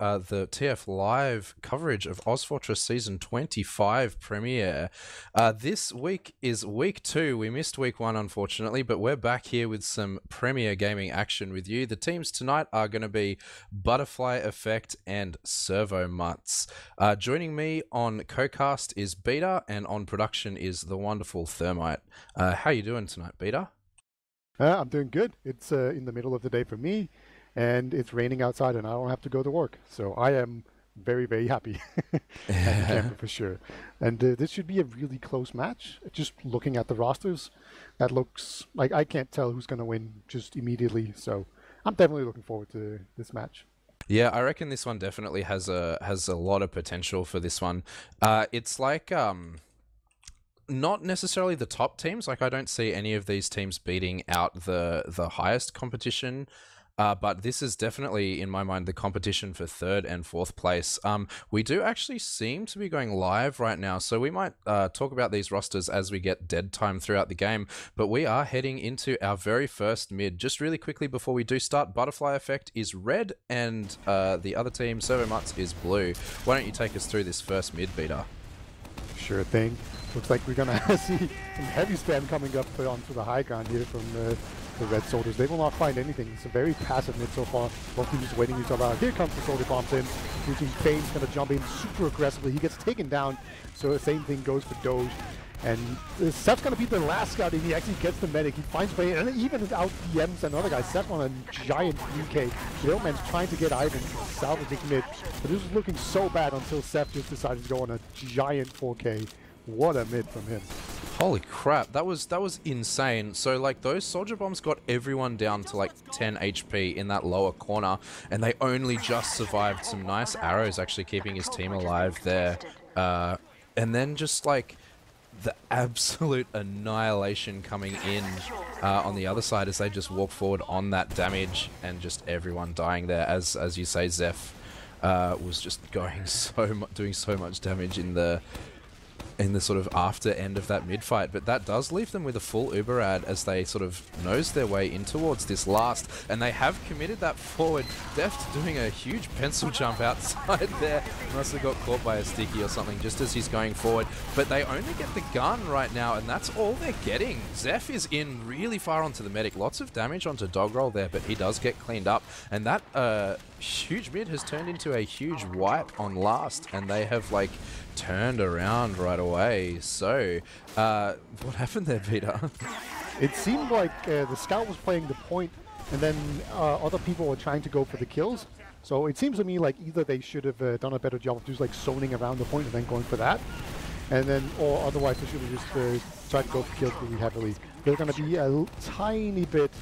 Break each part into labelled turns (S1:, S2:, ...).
S1: uh, the TF Live coverage of OzFortress Season 25 premiere. Uh, this week is week two. We missed week one, unfortunately, but we're back here with some premiere gaming action with you. The teams tonight are going to be Butterfly Effect and Servo Mutts. Uh, joining me on co-cast is Beater, and on production is the wonderful Thermite. Uh, how are you doing tonight, Beater?
S2: Uh, I'm doing good. It's uh, in the middle of the day for me and it's raining outside and I don't have to go to work. So I am very, very happy for sure. And uh, this should be a really close match. Just looking at the rosters, that looks like I can't tell who's going to win just immediately. So I'm definitely looking forward to this match.
S1: Yeah, I reckon this one definitely has a has a lot of potential for this one. Uh, it's like um, not necessarily the top teams. Like I don't see any of these teams beating out the the highest competition uh, but this is definitely, in my mind, the competition for third and fourth place. Um, we do actually seem to be going live right now, so we might uh, talk about these rosters as we get dead time throughout the game. But we are heading into our very first mid. Just really quickly before we do start, Butterfly Effect is red, and uh, the other team, Servo Mutts, is blue. Why don't you take us through this first mid beater?
S2: Sure thing. Looks like we're gonna see some heavy spam coming up onto the high ground here from the the red soldiers. They will not find anything. It's a very passive mid so far. Both teams just waiting each other out. Here comes the soldier bombs in. Using Fane's gonna jump in super aggressively. He gets taken down. So the same thing goes for Doge. And Seth's gonna be the last scout and he actually gets the medic. He finds way and even out DMs another guy. Seth on a giant UK. The old Man's trying to get Ivan his mid. But this was looking so bad until Seth just decided to go on a giant 4K. What a mid from him.
S1: Holy crap, that was that was insane. So like those soldier bombs got everyone down to like 10 HP in that lower corner and they only just survived some nice arrows actually keeping his team alive there. Uh, and then just like the absolute annihilation coming in uh, on the other side as they just walk forward on that damage and just everyone dying there as as you say Zeph uh, was just going so doing so much damage in the in the sort of after end of that mid fight, but that does leave them with a full Uber ad as they sort of nose their way in towards this last, and they have committed that forward. Deft doing a huge pencil jump outside there. Must have got caught by a sticky or something just as he's going forward, but they only get the gun right now, and that's all they're getting. Zeph is in really far onto the medic. Lots of damage onto Doggerel there, but he does get cleaned up, and that uh, huge mid has turned into a huge wipe on last, and they have like turned around right away. So, uh, what happened there, Peter?
S2: It seemed like uh, the scout was playing the point, and then uh, other people were trying to go for the kills. So it seems to me like either they should have uh, done a better job of just like zoning around the point and then going for that, and then or otherwise they should have just uh, tried to go for kills really heavily. There's going to be a tiny bit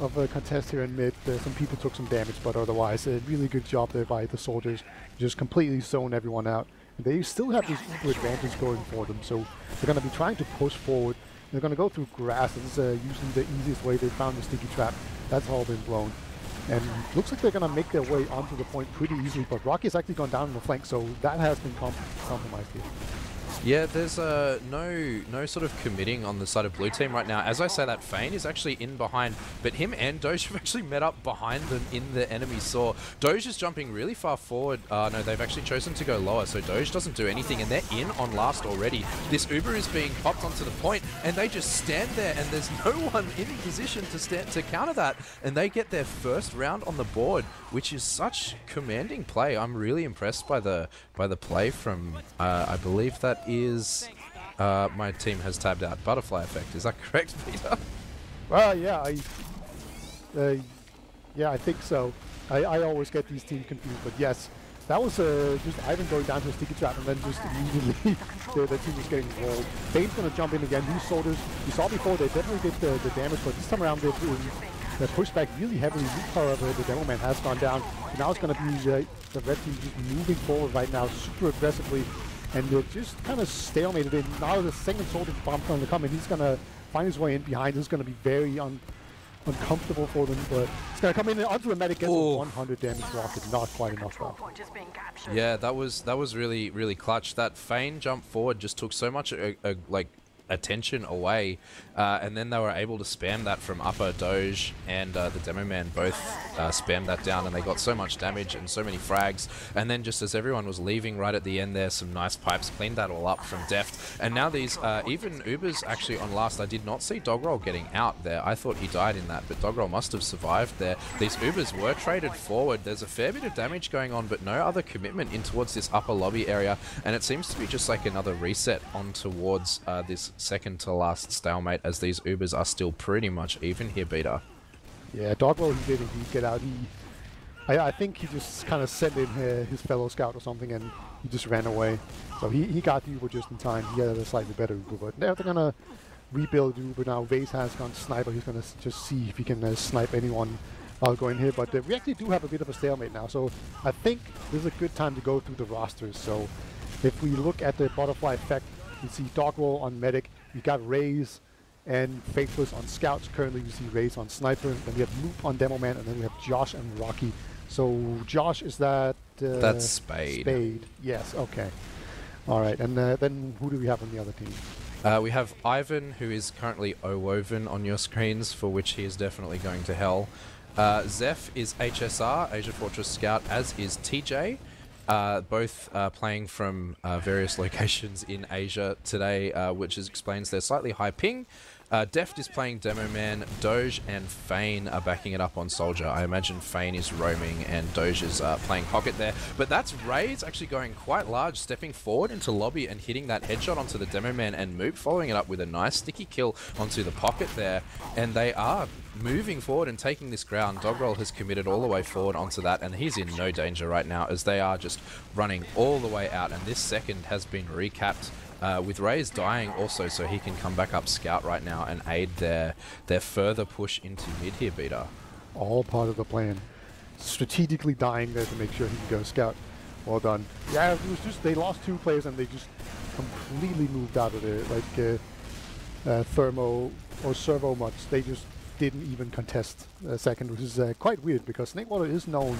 S2: of a contest here in mid. Uh, some people took some damage, but otherwise a really good job there by the soldiers. Just completely zone everyone out. They still have this uber advantage going for them, so they're going to be trying to push forward. They're going to go through grass. This is uh, usually the easiest way. They found the sticky trap. That's all been blown. And looks like they're going to make their way onto the point pretty easily, but Rocky's actually gone down on the flank, so that has been comp compromised here.
S1: Yeah, there's uh, no no sort of committing on the side of blue team right now. As I say that, Fane is actually in behind, but him and Doge have actually met up behind them in the enemy saw. Doge is jumping really far forward. Uh, no, they've actually chosen to go lower, so Doge doesn't do anything, and they're in on last already. This Uber is being popped onto the point, and they just stand there, and there's no one in position to stand to counter that, and they get their first round on the board, which is such commanding play. I'm really impressed by the by the play from, uh, I believe that is... Uh, my team has tabbed out butterfly effect. Is that correct, Peter?
S2: Well, yeah, I, uh, yeah, I think so. I, I always get these teams confused, but yes, that was uh, just Ivan going down to a sticky trap and then just immediately the, the team was getting rolled. Fane's going to jump in again. These soldiers, you saw before, they definitely did the, the damage, but this time around they, they pushed back really heavily. However, the Demo Man has gone down. So now it's going to be the, the red team just moving forward right now super aggressively and they're just kind of stalemated in. Now the second soldier bomb going to come and he's going to find his way in behind. It's going to be very un uncomfortable for them, but it's going to come in onto a medic, gets 100 damage rocket, not quite enough though.
S1: Yeah, that was that was really really clutch. That Fane jump forward just took so much a, a, like attention away, uh, and then they were able to spam that from upper Doge and uh, the Demo Man both uh, spammed that down, and they got so much damage and so many frags. And then just as everyone was leaving right at the end there, some nice pipes cleaned that all up from Deft. And now these, uh, even Ubers actually on last, I did not see Doggerel getting out there. I thought he died in that, but Doggerel must have survived there. These Ubers were traded forward. There's a fair bit of damage going on, but no other commitment in towards this upper lobby area, and it seems to be just like another reset on towards uh, this second to last stalemate as these Ubers are still pretty much even here, Beater.
S2: Yeah, Dogwell, he did indeed get out. He, I, I think he just kind of sent in uh, his fellow scout or something, and he just ran away. So he, he got the Uber just in time. He had a slightly better Uber, but now they're gonna rebuild Uber now. Vase has gone sniper. He's gonna just see if he can uh, snipe anyone while going here. But uh, we actually do have a bit of a stalemate now, so I think this is a good time to go through the rosters. So if we look at the butterfly effect, you see Dogwell on medic. You got Raze and Faithless on scouts. Currently, you see Raze on sniper. Then we have Loop on demo man, and then we have Josh and Rocky. So Josh is that? Uh,
S1: That's Spade.
S2: Spade. Yes. Okay. All right. And uh, then who do we have on the other team?
S1: Uh, we have Ivan, who is currently O-Woven on your screens, for which he is definitely going to hell. Uh, Zeph is HSR, Asia Fortress Scout, as is TJ. Uh, both uh, playing from uh, various locations in Asia today, uh, which is, explains their slightly high ping. Uh, Deft is playing Demo Man, Doge and Fane are backing it up on Soldier. I imagine Fane is roaming and Doge is uh, playing Pocket there. But that's Raze actually going quite large, stepping forward into lobby and hitting that headshot onto the Demo Man and Moop, following it up with a nice sticky kill onto the Pocket there. And they are moving forward and taking this ground. Doggerel has committed all the way forward onto that, and he's in no danger right now as they are just running all the way out. And this second has been recapped uh, with Ray's dying also, so he can come back up scout right now and aid their their further push into mid here, Beater.
S2: All part of the plan. Strategically dying there to make sure he can go scout. Well done. Yeah, it was just they lost two players and they just completely moved out of there. Like uh, uh, Thermo or Servo Mutts, they just didn't even contest a second, which is uh, quite weird because Snakewater is known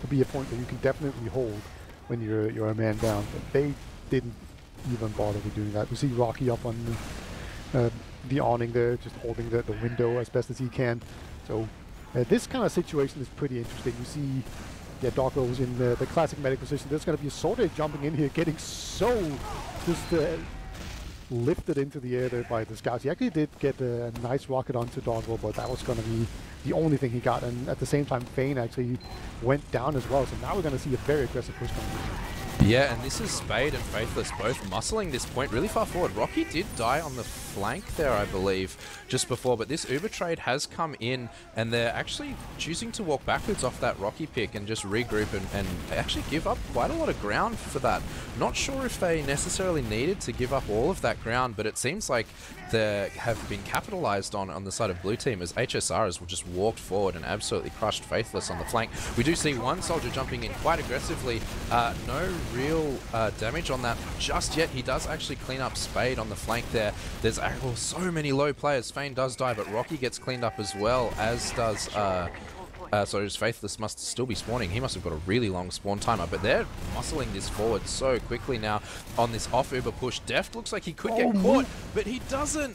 S2: to be a point that you can definitely hold when you're you're a man down. But they didn't even bother with doing that. We see Rocky up on the, uh, the awning there, just holding the, the window as best as he can. So uh, this kind of situation is pretty interesting. You see, yeah, Doggo was in the, the classic medic position. There's going to be a Sorte jumping in here, getting so just uh, lifted into the air there by the scouts. He actually did get a nice rocket onto Doggo, but that was going to be the only thing he got. And at the same time, Fane actually went down as well. So now we're going to see a very aggressive push coming in.
S1: Yeah, and this is Spade and Faithless both muscling this point really far forward. Rocky did die on the flank there, I believe, just before, but this Uber trade has come in, and they're actually choosing to walk backwards off that Rocky pick and just regroup and, and actually give up quite a lot of ground for that. Not sure if they necessarily needed to give up all of that ground, but it seems like they have been capitalized on on the side of blue team as HSR has just walked forward and absolutely crushed Faithless on the flank. We do see one soldier jumping in quite aggressively. Uh, no real uh, damage on that just yet. He does actually clean up Spade on the flank there. There's oh, so many low players. Fane does die, but Rocky gets cleaned up as well, as does... Uh, uh, so his Faithless must still be spawning. He must have got a really long spawn timer, but they're muscling this forward so quickly now on this off-Uber push. Deft looks like he could
S2: oh,
S1: get caught, but he doesn't.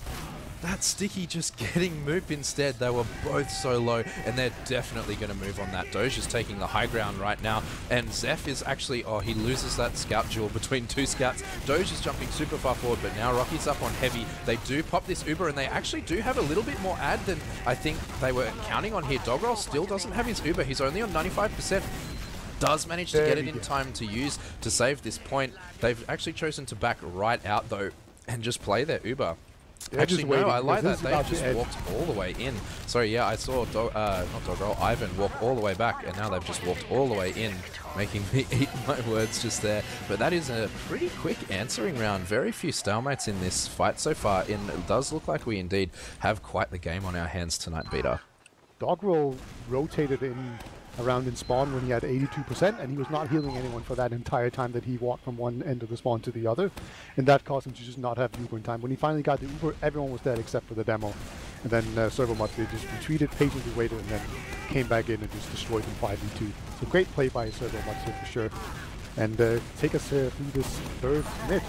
S1: That Sticky just getting Moop instead. They were both so low, and they're definitely going to move on that. Doge is taking the high ground right now, and Zeph is actually, oh, he loses that scout duel between two scouts. Doge is jumping super far forward, but now Rocky's up on heavy. They do pop this Uber, and they actually do have a little bit more ad than I think they were counting on here. Doggerel still doesn't have his Uber. He's only on 95% does manage to get it in time to use to save this point. They've actually chosen to back right out though and just play their Uber.
S2: They're
S1: Actually,
S2: just
S1: no, I like that. They just walked all the way in. Sorry, yeah, I saw, Do uh, not Ivan walk all the way back, and now they've just walked all the way in, making me eat my words just there. But that is a pretty quick answering round. Very few stalemates in this fight so far, and it does look like we indeed have quite the game on our hands tonight, Beater.
S2: Doggerel rotated in around in spawn when he had 82%, and he was not healing anyone for that entire time that he walked from one end of the spawn to the other, and that caused him to just not have Uber in time. When he finally got the Uber, everyone was dead except for the demo, and then uh, Servo they just retreated, patiently waited, and then came back in and just destroyed them 5v2. So great play by Servo here for sure. And uh, take us uh, through this third mid.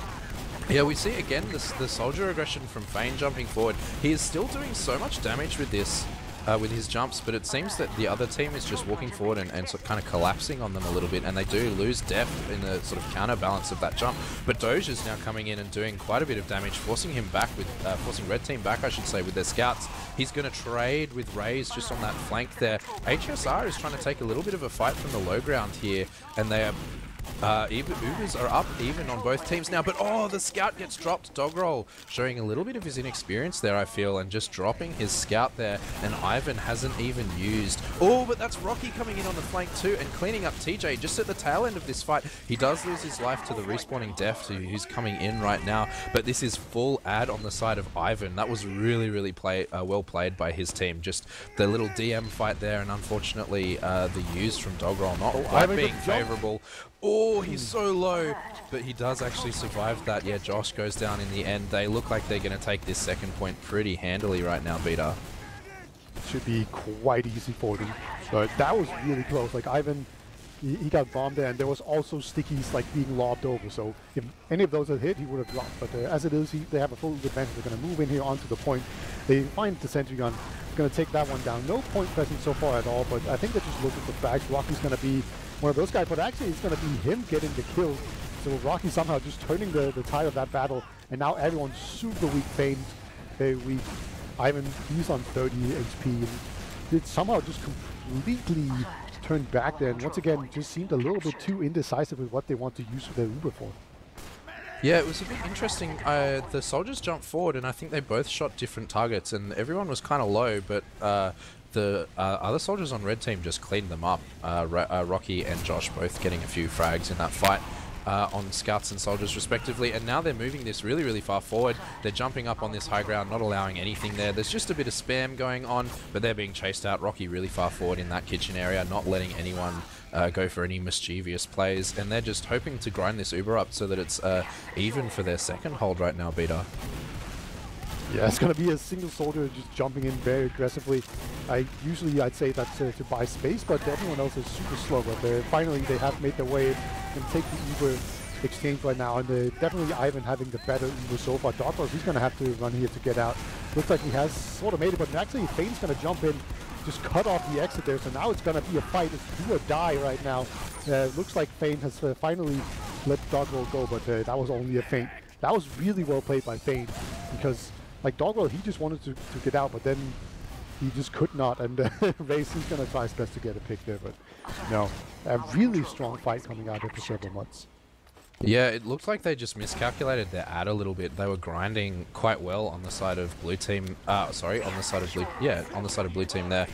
S1: Yeah, we see again this, the soldier aggression from Fane jumping forward. He is still doing so much damage with this, uh, with his jumps, but it seems that the other team is just walking forward and, and sort of kind of collapsing on them a little bit, and they do lose depth in the sort of counterbalance of that jump. But Doge is now coming in and doing quite a bit of damage, forcing him back with, uh, forcing Red Team back, I should say, with their scouts. He's going to trade with Raze just on that flank there. HSR is trying to take a little bit of a fight from the low ground here, and they are uh, even, Ubers are up even on both teams now, but oh, the scout gets dropped. Doggerel showing a little bit of his inexperience there, I feel, and just dropping his scout there, and Ivan hasn't even used. Oh, but that's Rocky coming in on the flank too, and cleaning up TJ just at the tail end of this fight. He does lose his life to the respawning Deft, who's coming in right now, but this is full ad on the side of Ivan. That was really, really play, uh, well played by his team. Just the little DM fight there, and unfortunately, uh, the use from Doggerel not oh, being favourable. Oh, he's so low. But he does actually survive that. Yeah, Josh goes down in the end. They look like they're going to take this second point pretty handily right now, Beater.
S2: Should be quite easy for them. But that was really close. Like, Ivan, he, he got bombed there, and there was also stickies, like, being lobbed over. So if any of those had hit, he would have dropped. But uh, as it is, he, they have a full advantage. They're going to move in here onto the point. They find the sentry gun. Going to take that one down. No point present so far at all, but I think they're just looking for frags. Rocky's going to be one of those guys, but actually it's going to be him getting the kill. So Rocky somehow just turning the, the tide of that battle, and now everyone's super weak famed, very weak. Ivan, he's on 30 HP, and it somehow just completely turned back there, and once again, just seemed a little bit too indecisive with what they want to use their Uber for.
S1: Yeah, it was a bit interesting. Uh, the soldiers jumped forward, and I think they both shot different targets, and everyone was kind of low, but uh, the uh, other soldiers on red team just cleaned them up. Uh, uh, Rocky and Josh both getting a few frags in that fight. Uh, on scouts and soldiers respectively. And now they're moving this really really far forward. They're jumping up on this high ground not allowing anything there. There's just a bit of spam going on but they're being chased out. Rocky really far forward in that kitchen area not letting anyone uh, go for any mischievous plays. And they're just hoping to grind this Uber up so that it's uh, even for their second hold right now Beater
S2: yeah, it's going to be a single soldier just jumping in very aggressively. I Usually I'd say that to, buy space, but everyone else is super slow. But finally they have made their way and take the Uber exchange right now. And definitely Ivan having the better Uber so far. Douglas, he's going to have to run here to get out. Looks like he has sort of made it, but actually Fane's going to jump in, just cut off the exit there. So now it's going to be a fight. It's do or die right now. Uh, looks like Fane has uh, finally let Doggerel go, but uh, that was only a feint. That was really well played by Fane because like Dogwell, he just wanted to, to get out, but then he just could not. And uh, Raze, he's going to try his best to get a pick there, but no. A really strong fight coming out after several months.
S1: Yeah, it looked like they just miscalculated their ad a little bit. They were grinding quite well on the side of blue team. Uh, sorry, on the side of blue. Yeah, on the side of blue team there.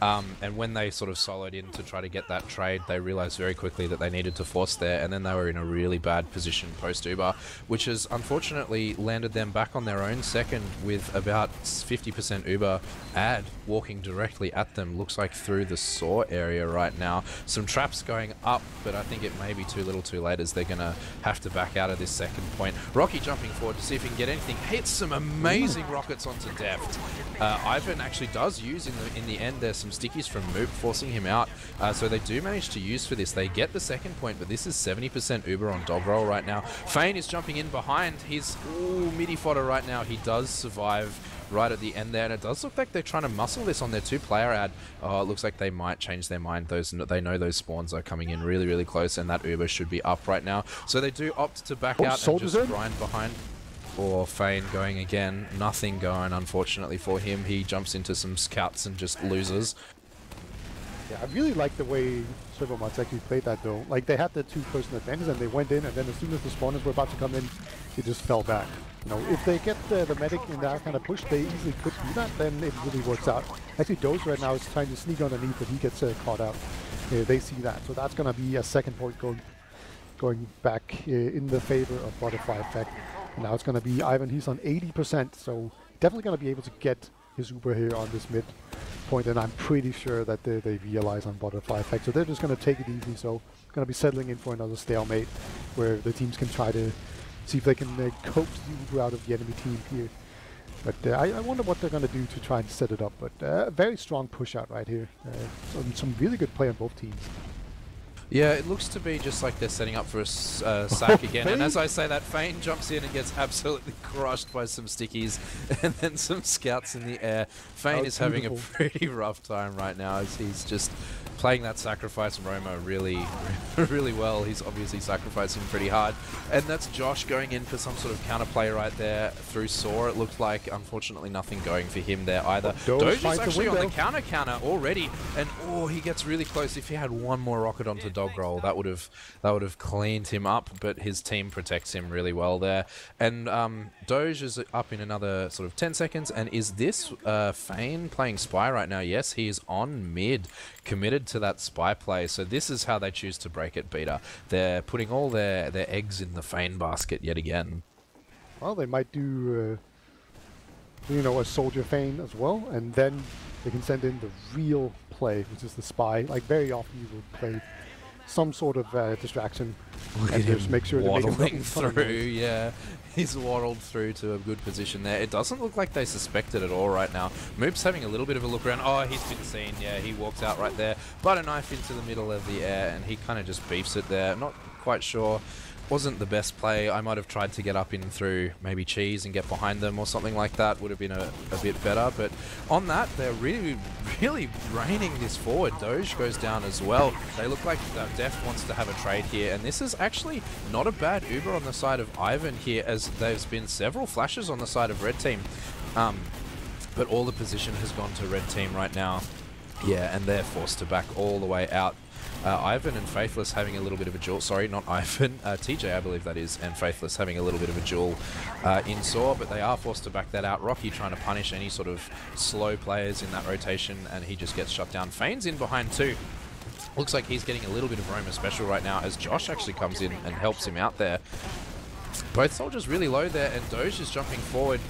S1: Um, and when they sort of soloed in to try to get that trade, they realized very quickly that they needed to force there, and then they were in a really bad position post Uber, which has unfortunately landed them back on their own second with about 50% Uber ad walking directly at them. Looks like through the saw area right now. Some traps going up, but I think it may be too little too late as they're going to have to back out of this second point. Rocky jumping forward to see if he can get anything. Hits some amazing rockets onto Deft. Uh, Ivan actually does use in the in the end there some some stickies from Moop, forcing him out. Uh, so they do manage to use for this. They get the second point, but this is 70% Uber on Doggerel right now. Fane is jumping in behind. He's, ooh, midi fodder right now. He does survive right at the end there, and it does look like they're trying to muscle this on their two-player ad. Oh, it looks like they might change their mind. Those They know those spawns are coming in really, really close, and that Uber should be up right now. So they do opt to back oh, out and just in? grind behind for Fane going again. Nothing going, unfortunately, for him. He jumps into some scouts and just loses.
S2: Yeah, I really like the way Servo Mutts actually played that though. Like they had the two-person advantage and they went in and then as soon as the spawners were about to come in, they just fell back. You know, if they get the, the medic in that kind of push, they easily could do that, then it really works out. Actually, Doze right now is trying to sneak underneath, but he gets uh, caught out. They see that, so that's going to be a second point going going back uh, in the favor of Butterfly Effect. Now it's going to be Ivan, he's on 80%, so definitely going to be able to get his Uber here on this mid point, and I'm pretty sure that they, they realize on Butterfly Effect. So they're just going to take it easy. So going to be settling in for another stalemate where the teams can try to see if they can uh, coax the Uber out of the enemy team here. But uh, I, I, wonder what they're going to do to try and set it up. But uh, very strong push out right here. Uh, some, some really good play on both teams.
S1: Yeah, it looks to be just like they're setting up for a uh, sack again. And as I say that, Fane jumps in and gets absolutely crushed by some stickies and then some scouts in the air. Fane is having a pretty rough time right now as he's just playing that sacrifice roamer really, really well. He's obviously sacrificing pretty hard. And that's Josh going in for some sort of counterplay right there through Saw. It looked like, unfortunately, nothing going for him there either.
S2: Doge
S1: Doge is
S2: finds the
S1: actually on the counter counter already, and oh, he gets really close. If he had one more rocket onto Dog Roll, that would have that would have cleaned him up. But his team protects him really well there. And um, Doge is up in another sort of 10 seconds. And is this uh, Fane playing Spy right now? Yes, he is on mid, committed to that Spy play. So this is how they choose to break it, Beater. They're putting all their their eggs in the Fane basket yet again.
S2: Well, they might do, uh, you know, a soldier feign as well, and then they can send in the real play, which is the spy. Like very often, you will play some sort of uh, distraction
S1: Look
S2: and just make sure to make a
S1: waddling through. Yeah, he's waddled through to a good position there. It doesn't look like they suspect it at all right now. Moop's having a little bit of a look around. Oh, he's been seen. Yeah, he walks out right there, but a knife into the middle of the air, and he kind of just beefs it there. Not quite sure. Wasn't the best play. I might have tried to get up in through maybe cheese and get behind them or something like that. Would have been a, a bit better. But on that, they're really, really raining this forward. Doge goes down as well. They look like uh, Deft wants to have a trade here. And this is actually not a bad Uber on the side of Ivan here, as there's been several flashes on the side of Red Team. Um, but all the position has gone to Red Team right now. Yeah, and they're forced to back all the way out. Uh, Ivan and Faithless having a little bit of a duel. Sorry, not Ivan. Uh, TJ, I believe that is, and Faithless having a little bit of a duel uh, in Saw, but they are forced to back that out. Rocky trying to punish any sort of slow players in that rotation, and he just gets shut down. Fane's in behind too. Looks like he's getting a little bit of roamer special right now as Josh actually comes in and helps him out there. Both soldiers really low there, and Doge is jumping forward.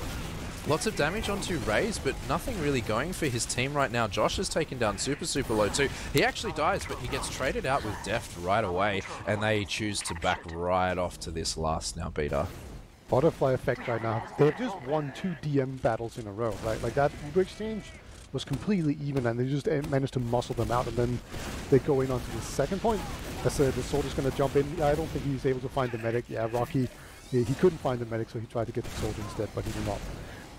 S1: Lots of damage onto Rays, but nothing really going for his team right now. Josh is taken down super, super low too. He actually dies, but he gets traded out with Deft right away, and they choose to back right off to this last now beater.
S2: Butterfly effect right now. They've just won two DM battles in a row, right? Like that Uber exchange was completely even, and they just uh, managed to muscle them out, and then they go in onto the second point. That's uh, the soldier's going to jump in. I don't think he's able to find the medic. Yeah, Rocky, he, he couldn't find the medic, so he tried to get the soldier instead, but he did not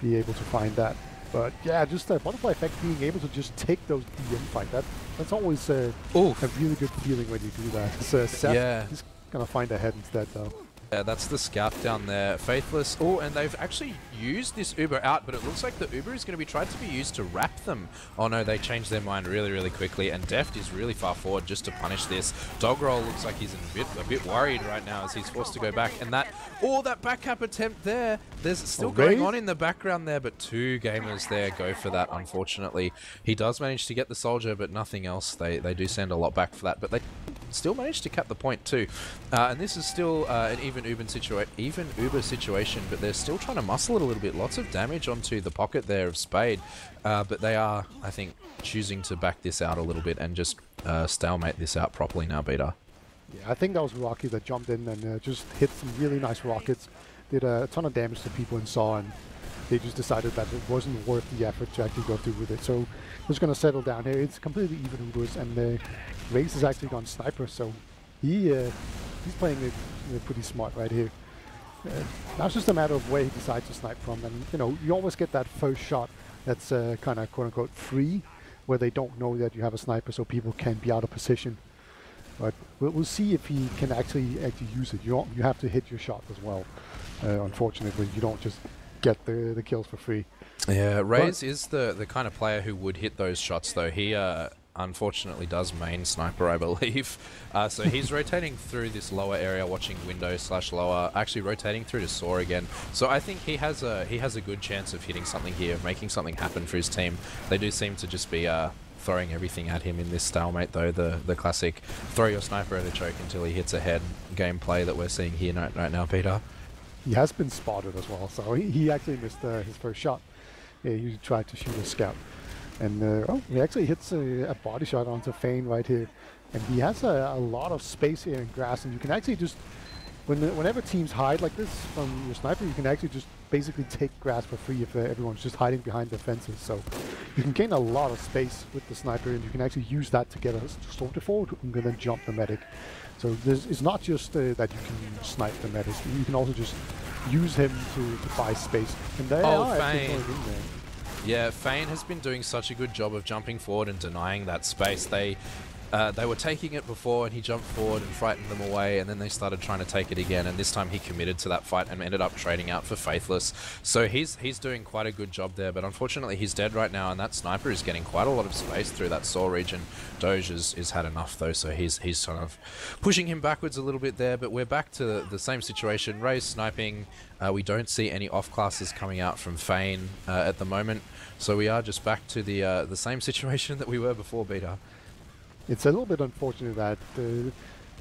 S2: be able to find that. But yeah, just the butterfly effect being able to just take those DM fight. That that's always uh,
S1: Oof.
S2: a really good feeling when you do that. It's, uh, Seth,
S1: Yeah.
S2: he's gonna find a head instead though.
S1: Yeah, that's the scout down there. Faithless. Oh, and they've actually used this Uber out, but it looks like the Uber is going to be tried to be used to wrap them. Oh no, they changed their mind really, really quickly, and Deft is really far forward just to punish this. Dogroll looks like he's a bit, a bit worried right now as he's forced to go back, and that, oh, that backup attempt there. There's still going on in the background there, but two gamers there go for that. Unfortunately, he does manage to get the soldier, but nothing else. They they do send a lot back for that, but they still managed to cap the point too. Uh, and this is still uh, an even Uber situation, even Uber situation, but they're still trying to muscle it a little bit. Lots of damage onto the pocket there of Spade, uh, but they are, I think, choosing to back this out a little bit and just uh, stalemate this out properly now, Beater.
S2: Yeah, I think that was Rocky that jumped in and uh, just hit some really nice rockets. Did a ton of damage to people in Saw, and they just decided that it wasn't worth the effort to actually go through with it. So just going to settle down here. It's completely even Ubers, and the Raze has actually gone Sniper, so he uh, he's playing it pretty smart right here. Uh, now it's just a matter of where he decides to snipe from, and you know you always get that first shot that's uh, kind of quote unquote free, where they don't know that you have a sniper, so people can be out of position. But we'll, we'll see if he can actually actually use it. You you have to hit your shot as well. Uh, unfortunately, you don't just get the the kills for free.
S1: Yeah, Raze is the the kind of player who would hit those shots though. He uh, unfortunately does main sniper, I believe. Uh, so he's rotating through this lower area, watching window slash lower, actually rotating through to saw again. So I think he has a he has a good chance of hitting something here, of making something happen for his team. They do seem to just be uh, throwing everything at him in this stalemate though. The the classic throw your sniper at a choke until he hits a head gameplay that we're seeing here right, right now, Peter.
S2: He has been spotted as well, so he, he actually missed uh, his first shot. Yeah, he tried to shoot a scout, and uh, oh, he actually hits a, a body shot onto Fane right here, and he has a, a lot of space here in grass, and you can actually just when whenever teams hide like this from your sniper, you can actually just basically take grass for free if uh, everyone's just hiding behind the fences. So you can gain a lot of space with the sniper, and you can actually use that to get a soldier forward can then jump the medic. So this it's not just uh, that you can snipe the medic; you can also just use him to, to buy space. And they
S1: Oh,
S2: are
S1: Fane.
S2: in there.
S1: Yeah, Fane has been doing such a good job of jumping forward and denying that space. They uh, they were taking it before and he jumped forward and frightened them away and then they started trying to take it again and this time he committed to that fight and ended up trading out for Faithless. So he's he's doing quite a good job there but unfortunately he's dead right now and that sniper is getting quite a lot of space through that Saw region. Doge has, has had enough though so he's he's sort of pushing him backwards a little bit there but we're back to the same situation. Ray's sniping. Uh, we don't see any off classes coming out from Fane uh, at the moment. So we are just back to the uh, the same situation that we were before beater.
S2: It's a little bit unfortunate that the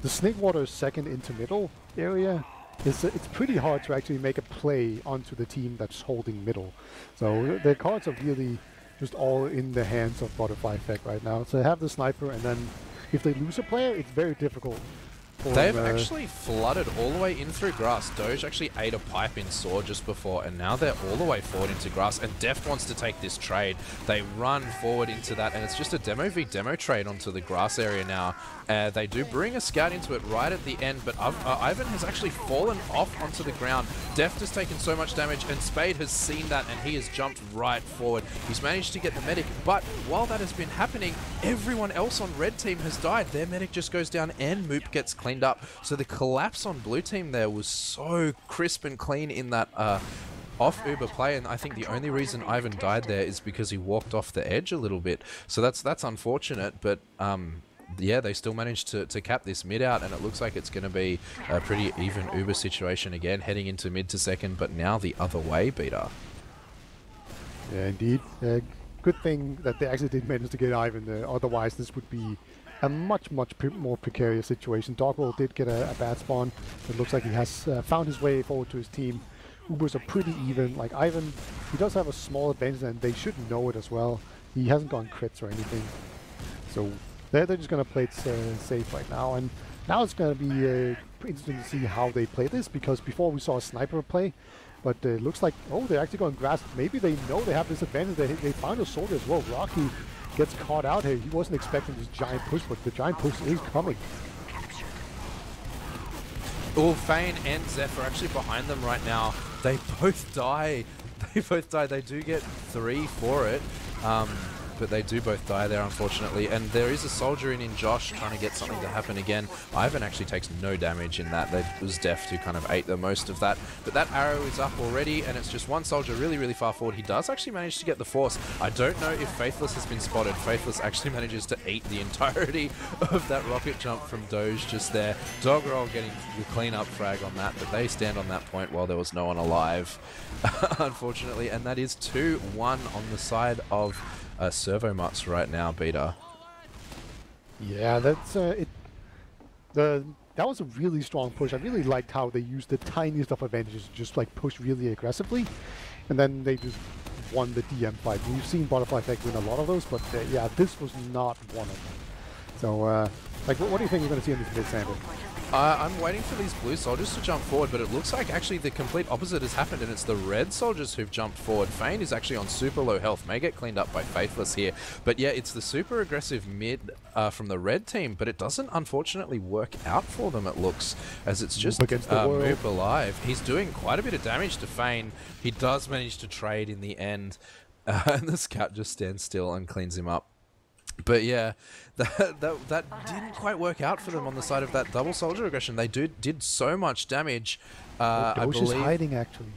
S2: the Snakewater second into middle area is it's pretty hard to actually make a play onto the team that's holding middle. So the cards are really just all in the hands of Butterfly Effect right now. So they have the sniper, and then if they lose a player, it's very difficult. For,
S1: They've actually flooded all the way in through grass. Doge actually ate a pipe in Saw just before, and now they're all the way forward into grass. And Deft wants to take this trade. They run forward into that, and it's just a demo v demo trade onto the grass area now. Uh, they do bring a scout into it right at the end, but uh, Ivan has actually fallen off onto the ground. Deft has taken so much damage, and Spade has seen that, and he has jumped right forward. He's managed to get the medic, but while that has been happening, everyone else on red team has died. Their medic just goes down, and Moop gets cleaned up. So the collapse on blue team there was so crisp and clean in that. Uh, off Uber play, and I think the only reason Ivan died there is because he walked off the edge a little bit. So that's that's unfortunate, but um, yeah, they still managed to, to cap this mid out, and it looks like it's going to be a pretty even Uber situation again, heading into mid to second, but now the other way, beater.
S2: Yeah, indeed. Uh, good thing that they actually did manage to get Ivan there. Otherwise, this would be a much, much pre- more precarious situation. Dogwell did get a, a bad spawn. It looks like he has uh, found his way forward to his team. Ubers are pretty even. Like Ivan, he does have a small advantage, and they should know it as well. He hasn't gone crits or anything. So they're, they're just going to play it uh, safe right now. And now it's going to be uh, interesting to see how they play this, because before we saw a sniper play, but uh, it looks like, oh, they're actually going grass. Maybe they know they have this advantage. They, they found a soldier as well. Rocky gets caught out here. He wasn't expecting this giant push, but the giant push is coming.
S1: Oh, Fane and are actually behind them right now. They both die. They both die. They do get three for it. Um, but they do both die there, unfortunately. And there is a soldier in in Josh trying to get something to happen again. Ivan actually takes no damage in that. That was Deft who kind of ate the most of that. But that arrow is up already, and it's just one soldier really, really far forward. He does actually manage to get the force. I don't know if Faithless has been spotted. Faithless actually manages to eat the entirety of that rocket jump from Doge just there. Doggerel getting the clean-up frag on that, but they stand on that point while there was no one alive, unfortunately. And that is 2-1 on the side of uh, Servo Mutts right now, Beater.
S2: Yeah, that's uh, it. The that was a really strong push. I really liked how they used the tiniest of advantages, to just like push really aggressively, and then they just won the DM fight. We've seen Butterfly Effect win a lot of those, but uh, yeah, this was not one of them. So, uh, like, what, what do you think you're going to see in this mid Xander?
S1: Uh, I'm waiting for these blue soldiers to jump forward, but it looks like actually the complete opposite has happened, and it's the red soldiers who've jumped forward. Fane is actually on super low health, may get cleaned up by Faithless here, but yeah, it's the super aggressive mid uh, from the red team, but it doesn't unfortunately work out for them, it looks, as it's just
S2: against the
S1: uh, alive. He's doing quite a bit of damage to Fane. He does manage to trade in the end, uh, and the scout just stands still and cleans him up. But yeah, that, that that didn't quite work out for them on the side of that double soldier aggression. They do, did so much damage. Uh, I
S2: Doge is
S1: believe.
S2: hiding actually.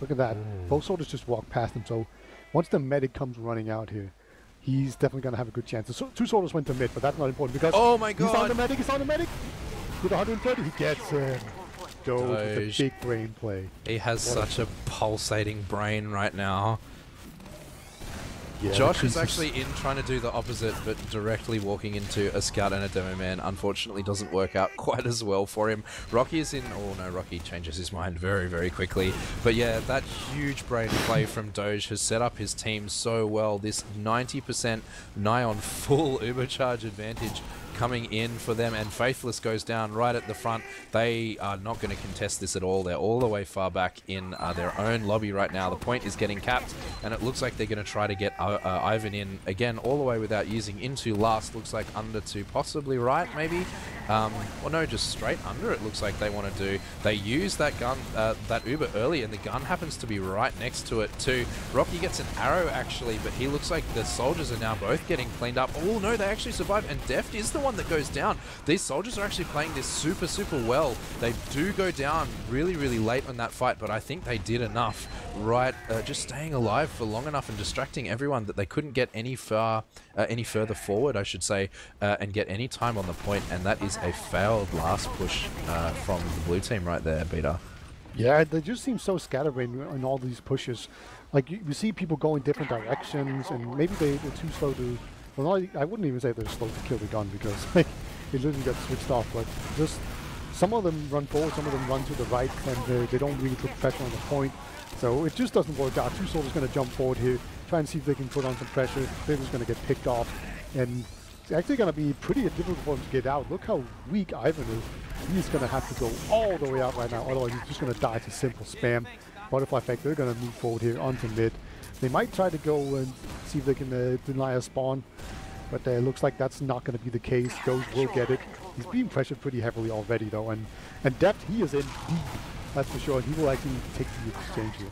S2: Look at that. Both soldiers just walk past him. So once the medic comes running out here, he's definitely going to have a good chance. The so- two soldiers went to mid, but that's not important because
S1: Oh my god,
S2: he's on
S1: god!
S2: the medic. He's on the medic. With 130, he gets him. Doge with a big brain play.
S1: He has
S2: What a-
S1: such a pulsating brain right now.
S2: Yeah,
S1: Josh is actually in trying to do the opposite, but directly walking into a scout and a demo man. Unfortunately, doesn't work out quite as well for him. Rocky is in. Oh no, Rocky changes his mind very, very quickly. But yeah, that huge brain play from Doge has set up his team so well. This 90% nigh on full Uber charge advantage coming in for them, and Faithless goes down right at the front. They are not going to contest this at all. They're all the way far back in uh, their own lobby right now. The point is getting capped, and it looks like they're going to try to get uh, uh, Ivan in again all the way without using into last. Looks like under to possibly right, maybe. Um, or no, just straight under. It looks like they want to do. They use that gun, uh, that Uber early, and the gun happens to be right next to it too. Rocky gets an arrow actually, but he looks like the soldiers are now both getting cleaned up. Oh no, they actually survive, and Deft is the one that goes down. These soldiers are actually playing this super, super well. They do go down really, really late on that fight, but I think they did enough, right? Uh, just staying alive for long enough and distracting everyone that they couldn't get any far, uh, any further forward, I should say, uh, and get any time on the point, and that is a failed last push uh, from the blue team right there, Beater.
S2: Yeah, they just seem so scattered in, all these pushes. Like you, you see people go in different directions, and maybe they, they're too slow to. Well, I wouldn't even say they're slow to kill the gun because like it literally got switched off. But just some of them run forward, some of them run to the right, and they, they don't really put pressure on the point. So it just doesn't work out. Two soldiers going to jump forward here, try and see if they can put on some pressure. They're just going to get picked off, and it's actually going to be pretty difficult for him to get out. Look how weak Ivan is. He's going to have to go all the way out right now, otherwise he's just going to die to simple spam. Butterfly effect, they're going to move forward here onto mid. They might try to go and see if they can uh, deny a spawn, but it uh, looks like that's not going to be the case. Doge will get it. He's being pressured pretty heavily already though, and, and Deft, he is in deep, that's for sure. He will actually take the exchange here.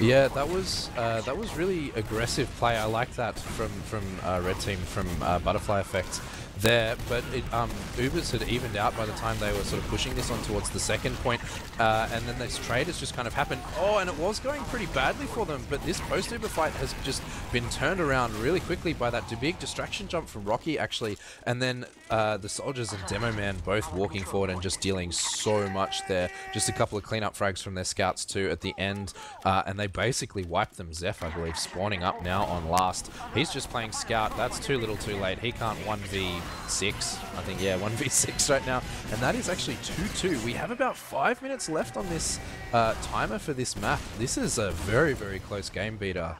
S1: Yeah, that was uh, that was really aggressive play. I like that from from uh, Red Team from uh, Butterfly Effect there, but it, um, Ubers had evened out by the time they were sort of pushing this on towards the second point, uh, and then this trade has just kind of happened. Oh, and it was going pretty badly for them, but this post-Uber fight has just been turned around really quickly by that big distraction jump from Rocky, actually, and then uh, the soldiers and Demo Man both walking forward and just dealing so much there. Just a couple of cleanup frags from their scouts too at the end, uh, and they basically wiped them. Zeph, I believe, spawning up now on last. He's just playing scout. That's too little too late. He can't 1v six. I think, yeah, 1v6 right now. And that is actually 2-2. We have about five minutes left on this uh, timer for this map. This is a very, very close game beater.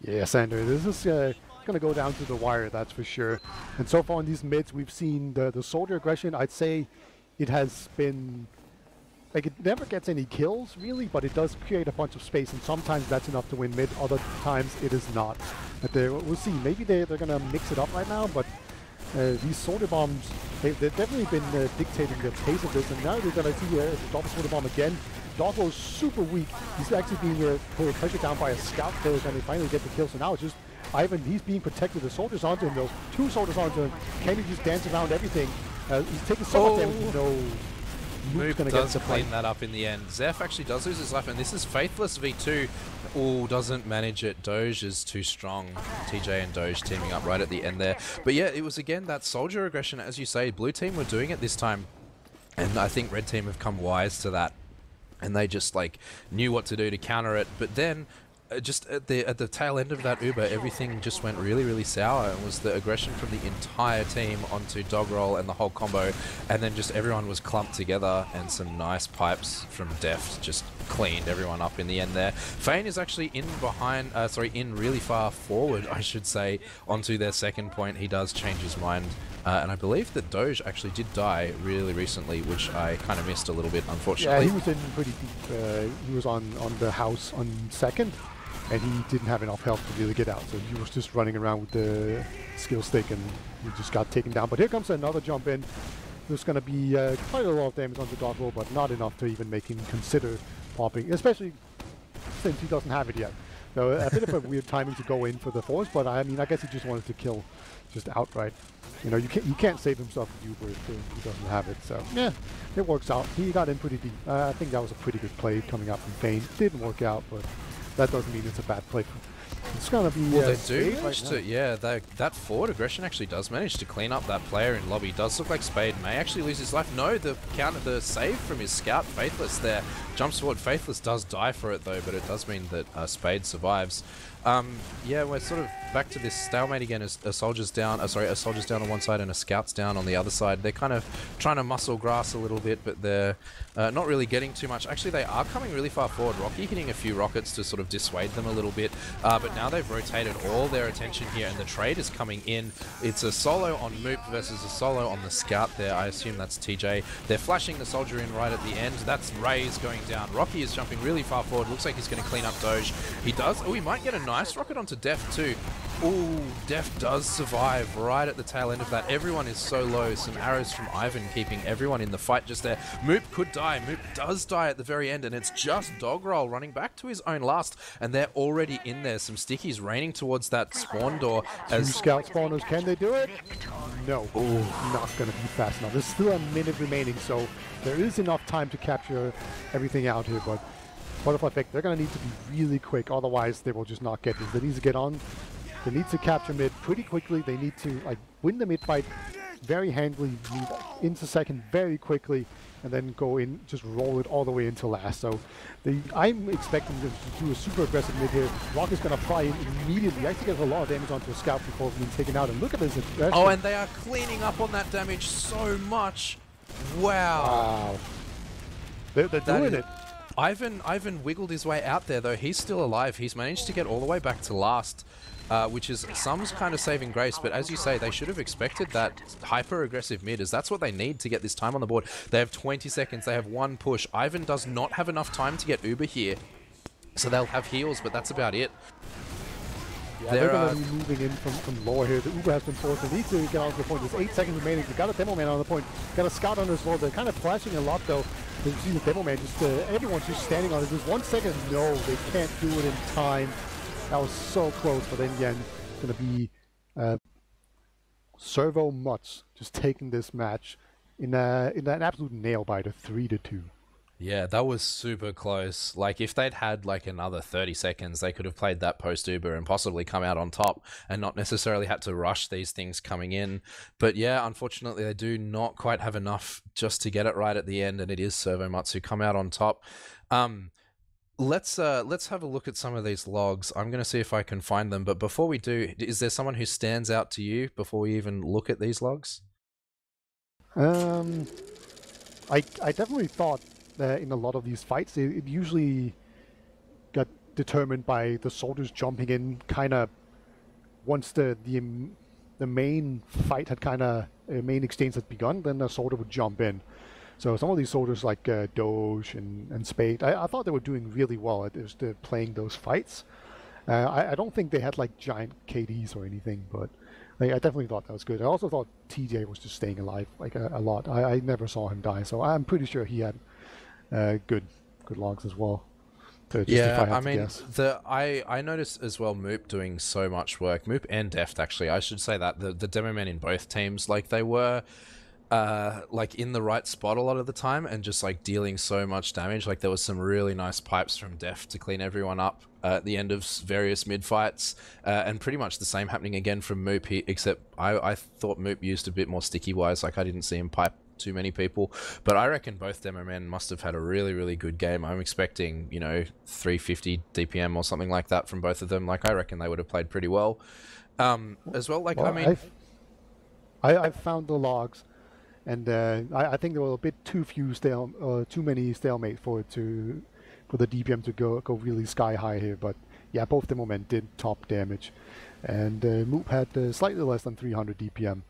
S2: Yeah, Xander, this is uh, going to go down to the wire, that's for sure. And so far in these mids, we've seen the, the soldier aggression. I'd say it has been like it never gets any kills really, but it does create a bunch of space, and sometimes that's enough to win mid. Other times it is not. But we'll see. Maybe they they're gonna mix it up right now, but uh, these soldier bombs, they, have definitely been uh, dictating the pace of this, and now they're going to see uh, the double soldier bomb again. is super weak. He's actually being uh, put pressure down by a scout killer, and they finally get the kill. So now it's just Ivan, he's being protected. The soldiers onto him, though. Two soldiers onto him. Kenny just dance around everything. Uh, he's taking some oh. damage. No.
S1: Moop does clean that up in the end. Zeph actually does lose his life, and this is Faithless v2. Oh, doesn't manage it. Doge is too strong. TJ and Doge teaming up right at the end there. But yeah, it was again that soldier aggression, as you say. Blue team were doing it this time, and I think red team have come wise to that and they just like knew what to do to counter it. But then just at the at the tail end of that Uber, everything just went really, really sour. It was the aggression from the entire team onto Dogroll and the whole combo, and then just everyone was clumped together, and some nice pipes from Deft just cleaned everyone up in the end there. Fane is actually in behind, uh, sorry, in really far forward, I should say, onto their second point. He does change his mind uh, and I believe that Doge actually did die really recently, which I kind of missed a little bit, unfortunately.
S2: Yeah, he was in pretty deep. Uh, he was on, on the house on second, and he didn't have enough health to really get out. So he was just running around with the skill stick, and he just got taken down. But here comes another jump in. There's going to be uh, quite a lot of damage on the dog roll, but not enough to even make him consider popping, especially since he doesn't have it yet. So a bit of a weird timing to go in for the force, but I mean, I guess he just wanted to kill just outright. You know, you can't you can't save himself with Uber if he doesn't have it. So yeah, it works out. He got in pretty deep. Uh, I think that was a pretty good play coming out from Fane. Didn't work out, but that doesn't mean it's a bad play. It's gonna be.
S1: Well, uh, they do manage right to. Yeah, they, that forward aggression actually does manage to clean up that player in lobby. Does look like Spade may actually lose his life. No, the counter, the save from his scout, Faithless there jumps forward. Faithless does die for it though, but it does mean that uh, Spade survives. Um, yeah, we're sort of back to this stalemate again. As a soldier's down, uh, sorry, a soldier's down on one side and a scout's down on the other side. They're kind of trying to muscle grass a little bit, but they're uh, not really getting too much. Actually, they are coming really far forward. Rocky hitting a few rockets to sort of dissuade them a little bit, uh, but now they've rotated all their attention here, and the trade is coming in. It's a solo on Moop versus a solo on the scout there. I assume that's TJ. They're flashing the soldier in right at the end. That's Rays going down. Rocky is jumping really far forward. Looks like he's going to clean up Doge. He does. Oh, he might get a nice rocket onto Deft too. Ooh, Deft does survive right at the tail end of that. Everyone is so low. Some arrows from Ivan keeping everyone in the fight just there. Moop could die. Moop does die at the very end, and it's just Doggerel running back to his own last, and they're already in there. Some stickies raining towards that spawn door.
S2: Two scout spawners, can they do it? No.
S1: Ooh.
S2: Not going to be fast enough. There's still a minute remaining, so there is enough time to capture everything out here, but Butterfly Effect, they're going to need to be really quick, otherwise they will just not get this. They need to get on. They need to capture mid pretty quickly. They need to like win the mid fight very handily, move into second very quickly, and then go in, just roll it all the way into last. So the, I'm expecting them to do a super aggressive mid here. Rock is going to fly in immediately. Actually gets a lot of damage onto a scout before being taken out. And look at this.
S1: oh, and they are cleaning up on that damage so much. Wow.
S2: Wow. They're, they're doing
S1: is-
S2: it.
S1: Ivan Ivan wiggled his way out there though. He's still alive. He's managed to get all the way back to last, uh, which is some's kind of saving grace. But as you say, they should have expected that hyper aggressive mid, as that's what they need to get this time on the board. They have 20 seconds. They have one push. Ivan does not have enough time to get Uber here, so they'll have heals, but that's about it.
S2: Yeah, they're
S1: They're,
S2: going to be moving in from, from lower here. The Uber has been forced. They need to get onto the point. There's eight seconds remaining. They got a demo man on the point. Got a scout on as well. They're kind of flashing a lot though. You see the demo man just uh, everyone's just standing on it. There's one second. No, they can't do it in time. That was so close. But then again, it's going to be uh, Servo Mutts just taking this match in a, in an absolute nail biter, three to two.
S1: Yeah, that was super close. Like if they'd had like another 30 seconds, they could have played that post Uber and possibly come out on top and not necessarily had to rush these things coming in. But yeah, unfortunately they do not quite have enough just to get it right at the end and it is Servo who come out on top. Um let's uh let's have a look at some of these logs. I'm going to see if I can find them, but before we do, is there someone who stands out to you before we even look at these logs?
S2: Um, I I definitely thought in a lot of these fights, it, it usually got determined by the soldiers jumping in, kind of once the the the main fight had kind of uh, main exchange had begun, then the soldier would jump in. So some of these soldiers like uh, Doge and, and Spade, I, I thought they were doing really well at just uh, playing those fights. Uh, I, I don't think they had like giant KDs or anything, but I, I definitely thought that was good. I also thought TJ was just staying alive like a, a lot. I, I never saw him die, so I'm pretty sure he had uh, good good logs as well. Just
S1: Yeah, I
S2: to
S1: mean,
S2: guess.
S1: the I I noticed as well Moop doing so much work. Moop and Deft actually, I should say that the the demo men in both teams, like they were. Uh, like in the right spot a lot of the time, and just like dealing so much damage. Like there was some really nice pipes from Deft to clean everyone up uh, at the end of various mid fights, uh, and pretty much the same happening again from Moop. He, except I I thought Moop used a bit more sticky wise. Like I didn't see him pipe too many people. But I reckon both demo men must have had a really, really good game. I'm expecting, you know, 350 DPM or something like that from both of them. Like I reckon they would have played pretty well. Um, as well, like I mean,
S2: I've, I, I've found the logs, and uh, I, I think there were a bit too few stale, uh, too many stalemate for it to, for the DPM to go go really sky high here. But yeah, both the men did top damage, and uh, Moop had uh, slightly less than 300 DPM,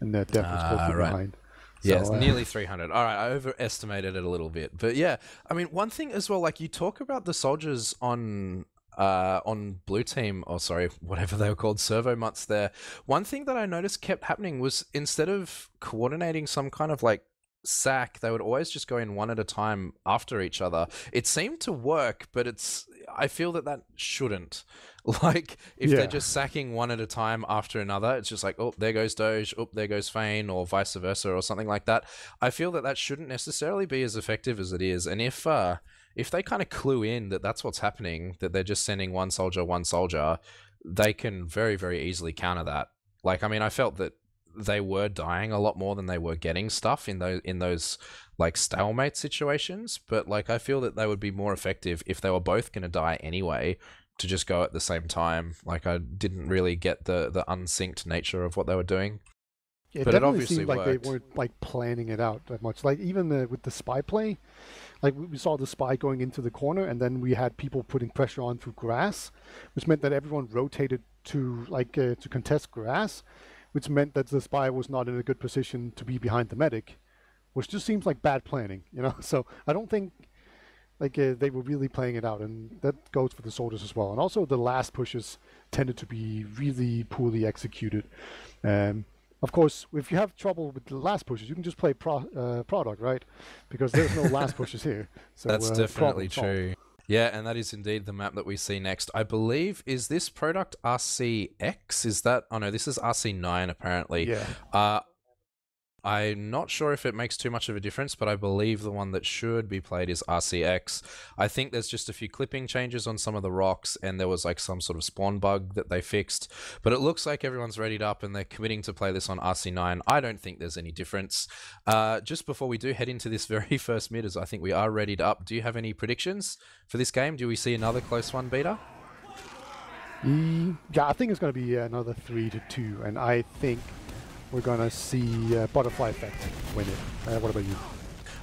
S2: and uh, Deft was
S1: Ah, right.
S2: behind.
S1: Yeah, it's
S2: So, uh,
S1: nearly 300. All right, I overestimated it a little bit. But yeah, I mean, one thing as well, like you talk about the soldiers on uh on blue team or sorry whatever they were called servo mutts there one thing that i noticed kept happening was instead of coordinating some kind of like sack they would always just go in one at a time after each other it seemed to work but it's i feel that that shouldn't. Like if
S2: Yeah.
S1: they're just sacking one at a time after another it's just like oh there goes doge. Oh there goes Fane, or vice versa or something like that. I feel that that shouldn't necessarily be as effective as it is. And if uh if they kind of clue in that that's what's happening that they're just sending one soldier one soldier they can very very easily counter that. Like i mean i felt that they were dying a lot more than they were getting stuff in those in those like stalemate situations but like i feel that they would be more effective if they were both going to die anyway to just go at the same time. Like I didn't really get the the unsynced nature of what they were doing.
S2: Yeah, it
S1: But it
S2: definitely
S1: obviously
S2: seemed like
S1: worked.
S2: they weren't like planning it out that much. Like even the, with the spy play, like we we saw the spy going into the corner, and then we had people putting pressure on through grass, which meant that everyone rotated to like uh, to contest grass, which meant that the spy was not in a good position to be behind the medic, which just seems like bad planning, you know. So I don't think like uh, they were really playing it out, and that goes for the soldiers as well. And also the last pushes tended to be really poorly executed. Um, of course, if you have trouble with the last pushes, you can just play pro- uh, product, right? Because there's no last pushes here. So
S1: That's
S2: uh,
S1: definitely
S2: true. solved.
S1: Yeah, and that is indeed the map that we see next. I believe is this product RCX? Is that? Oh no, this is RC9 apparently.
S2: Yeah.
S1: Uh, I'm not sure if it makes too much of a difference, but I believe the one that should be played is RCX. I think there's just a few clipping changes on some of the rocks, and there was like some sort of spawn bug that they fixed. But it looks like everyone's readied up and they're committing to play this on RC9. I don't think there's any difference. Uh, just before we do head into this very first mid, as I think we are readied up, do you have any predictions for this game? Do we see another close one, Beater?
S2: E- Yeah, I think it's going to be another three to two, and I think we're going to see uh, butterfly effect win it. Uh, what about you?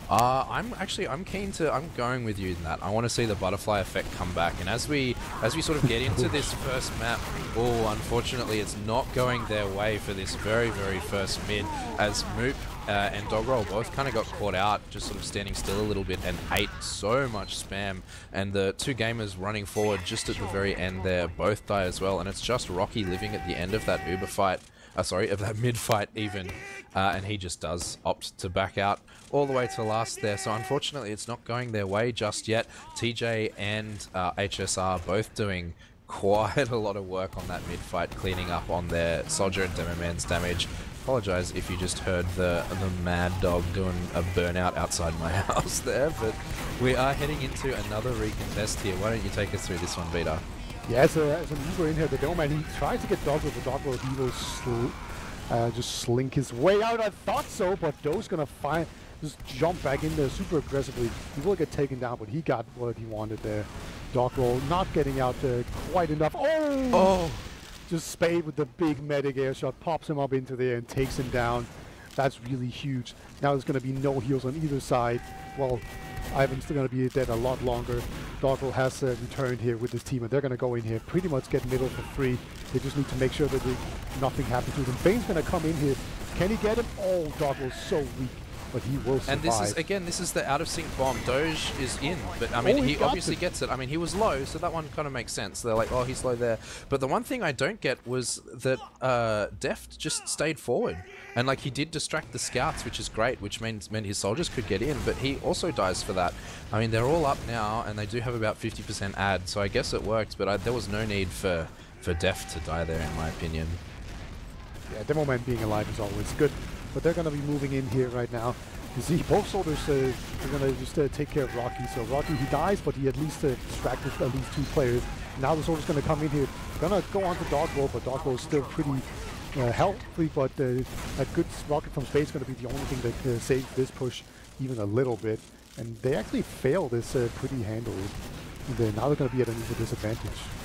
S1: Uh, I'm actually I'm keen to I'm going with you in that. I want to see the butterfly effect come back, and as we as we sort of get into this first map, oh, unfortunately, it's not going their way for this very very first mid, as Moop uh, and Dogroll both kind of got caught out, just sort of standing still a little bit, and ate so much spam, and the two gamers running forward just at the very end there both die as well, and it's just Rocky living at the end of that Uber fight uh, sorry, of that mid fight even, uh, and he just does opt to back out all the way to last there. So unfortunately, it's not going their way just yet. TJ and uh, HSR both doing quite a lot of work on that mid fight, cleaning up on their soldier and Demoman's damage. Apologize if you just heard the the mad dog doing a burnout outside my house there, but we are heading into another recontest here. Why don't you take us through this one, Beater?
S2: Yeah, as, a, as an Uber in here, the Doman, he tries to get Dog with the Dog Roll. He sl- uh, just slink his way out. I thought so, but Doe's going to find just jump back in there super aggressively. He will get taken down, but he got what he wanted there. Dog Roll not getting out uh, quite enough. Oh!
S1: Oh,
S2: Just Spade with the big medic air shot, pops him up into the air and takes him down. That's really huge. Now there's going to be no heals on either side. Well, Ivan's going to be dead a lot longer. Doggle has uh, returned here with his team, and they're going to go in here, pretty much get middle for free. They just need to make sure that they, nothing happens to them. Bane's going to come in here. Can he get him? Oh, Doggle's so weak, but he will survive.
S1: And this is again, this is the out of sync bomb. Doge is in, but I mean,
S2: Oh, he
S1: he obviously
S2: it.
S1: gets it. I mean, he was low, so that one kind of makes sense. They're like, oh, he's low there. But the one thing I don't get was that uh, Deft just stayed forward, and like he did distract the scouts, which is great, which means meant his soldiers could get in. But he also dies for that. I mean, they're all up now, and they do have about 50% ad, so I guess it worked. But I, there was no need for for Deft to die there, in my opinion.
S2: Yeah, Demo Man being alive is always good. But they're going to be moving in here right now. You see, both soldiers uh, are going to just uh, take care of Rocky. So Rocky, he dies, but he at least uh, distracted at least two players. Now the soldier's going to come in here. Going to go on to Dog Roll, but Dog Roll is still pretty uh, healthy. But uh, a good rocket from Spade is going to be the only thing that saves this push even a little bit. And they actually fail this uh, pretty handily. And now they're going to be at an even disadvantage.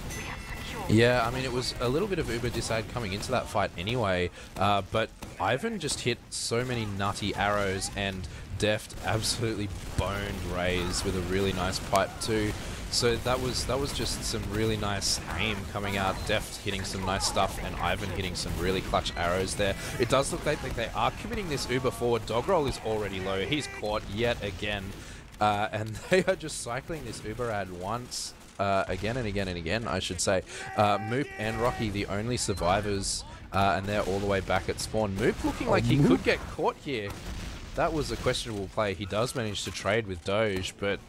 S1: Yeah, I mean, it was a little bit of Uber disad coming into that fight anyway, uh, but Ivan just hit so many nutty arrows and Deft absolutely boned Raze with a really nice pipe too. So that was that was just some really nice aim coming out. Deft hitting some nice stuff, and Ivan hitting some really clutch arrows there. It does look like they are committing this Uber forward. Dogroll is already low. He's caught yet again, uh, and they are just cycling this Uber ad once uh, again and again and again, I should say. Uh, Moop and Rocky, the only survivors, uh, and they're all the way back at spawn. Moop looking like he could get caught here. That was a questionable play. He does manage to trade with Doge, but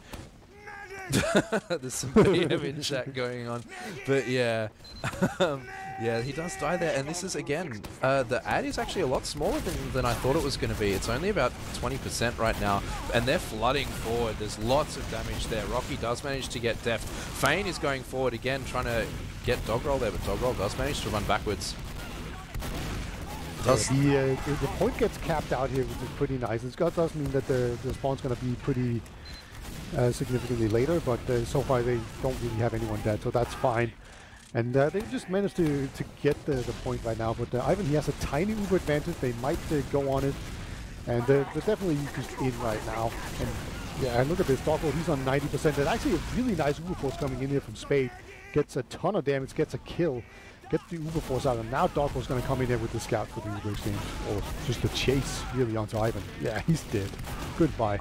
S1: there's some BM in chat going on. But yeah, um, yeah, he does die there. And this is again, uh, the ad is actually a lot smaller than, than I thought it was going to be. It's only about 20% right now, and they're flooding forward. There's lots of damage there. Rocky does manage to get deft. Fane is going forward again, trying to get Dogroll there, but Dogroll does manage to run backwards. Does-
S2: the, uh, the the point gets capped out here, which is pretty nice. It does mean that the, the spawn's going to be pretty uh, significantly later, but uh, so far they don't really have anyone dead, so that's fine. And uh, they just managed to, to get the, the point right now, but uh, Ivan, he has a tiny Uber advantage. They might uh, go on it, and uh, they're definitely just in right now. And yeah, look at this, Doggo, he's on 90%. And actually a really nice Uber Force coming in here from Spade. Gets a ton of damage, gets a kill, gets the Uber Force out, and now Doggo's going to come in here with the scout for the Uber exchange. Or just the chase, really, onto Ivan. Yeah, he's dead. Goodbye.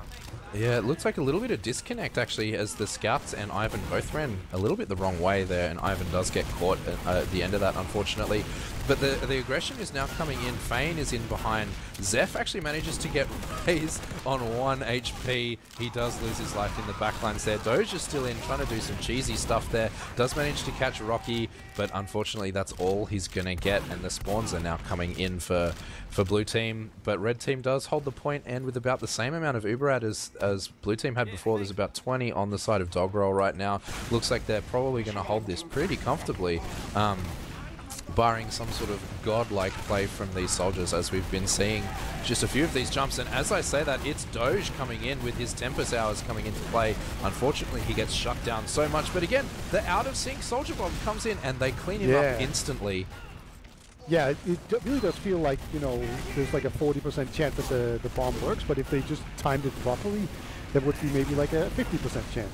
S1: Yeah, it looks like a little bit of disconnect actually as the scouts and Ivan both ran a little bit the wrong way there and Ivan does get caught at, uh, at the end of that unfortunately. But the the aggression is now coming in. Fane is in behind. Zeph actually manages to get raised on 1 HP. He does lose his life in the backlines there. Doge is still in, trying to do some cheesy stuff there. Does manage to catch Rocky, but unfortunately that's all he's going to get. And the spawns are now coming in for, for Blue Team. But Red Team does hold the point, and with about the same amount of Uberad as, as Blue Team had before, there's about 20 on the side of Doggerel right now. Looks like they're probably going to hold this pretty comfortably. Um, barring some sort of godlike play from these soldiers as we've been seeing just a few of these jumps and as I say that it's Doge coming in with his Tempest hours coming into play unfortunately he gets shut down so much but again the out of sync soldier bomb comes in and they clean him
S2: Yeah.
S1: up instantly
S2: Yeah, it, really does feel like, you know, there's like a 40% chance that the, the bomb works, but if they just timed it properly, there would be maybe like a 50% chance.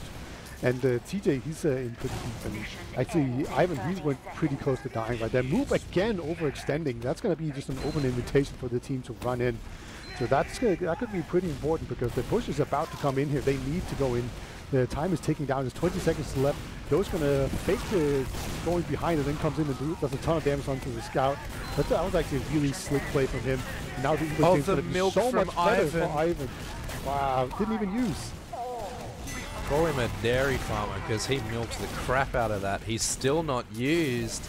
S2: And uh, TJ, he's uh, in pretty deep. And actually, Ivan, he went pretty close to dying right there. Moop again, overextending. That's going to be just an open invitation for the team to run in. So that's gonna, that could be pretty important because the push is about to come in here. They need to go in. The time is ticking down. There's 20 seconds left. Those gonna fake the going behind and then comes in and does a ton of damage onto the scout. That, that was actually a really slick play from him. Now the Eagles
S1: Oh,
S2: game's
S1: the
S2: gonna be
S1: milk
S2: so
S1: from
S2: much better for
S1: Ivan.
S2: Ivan. Wow, didn't even use.
S1: call him a dairy farmer because he milked the crap out of that he's still not used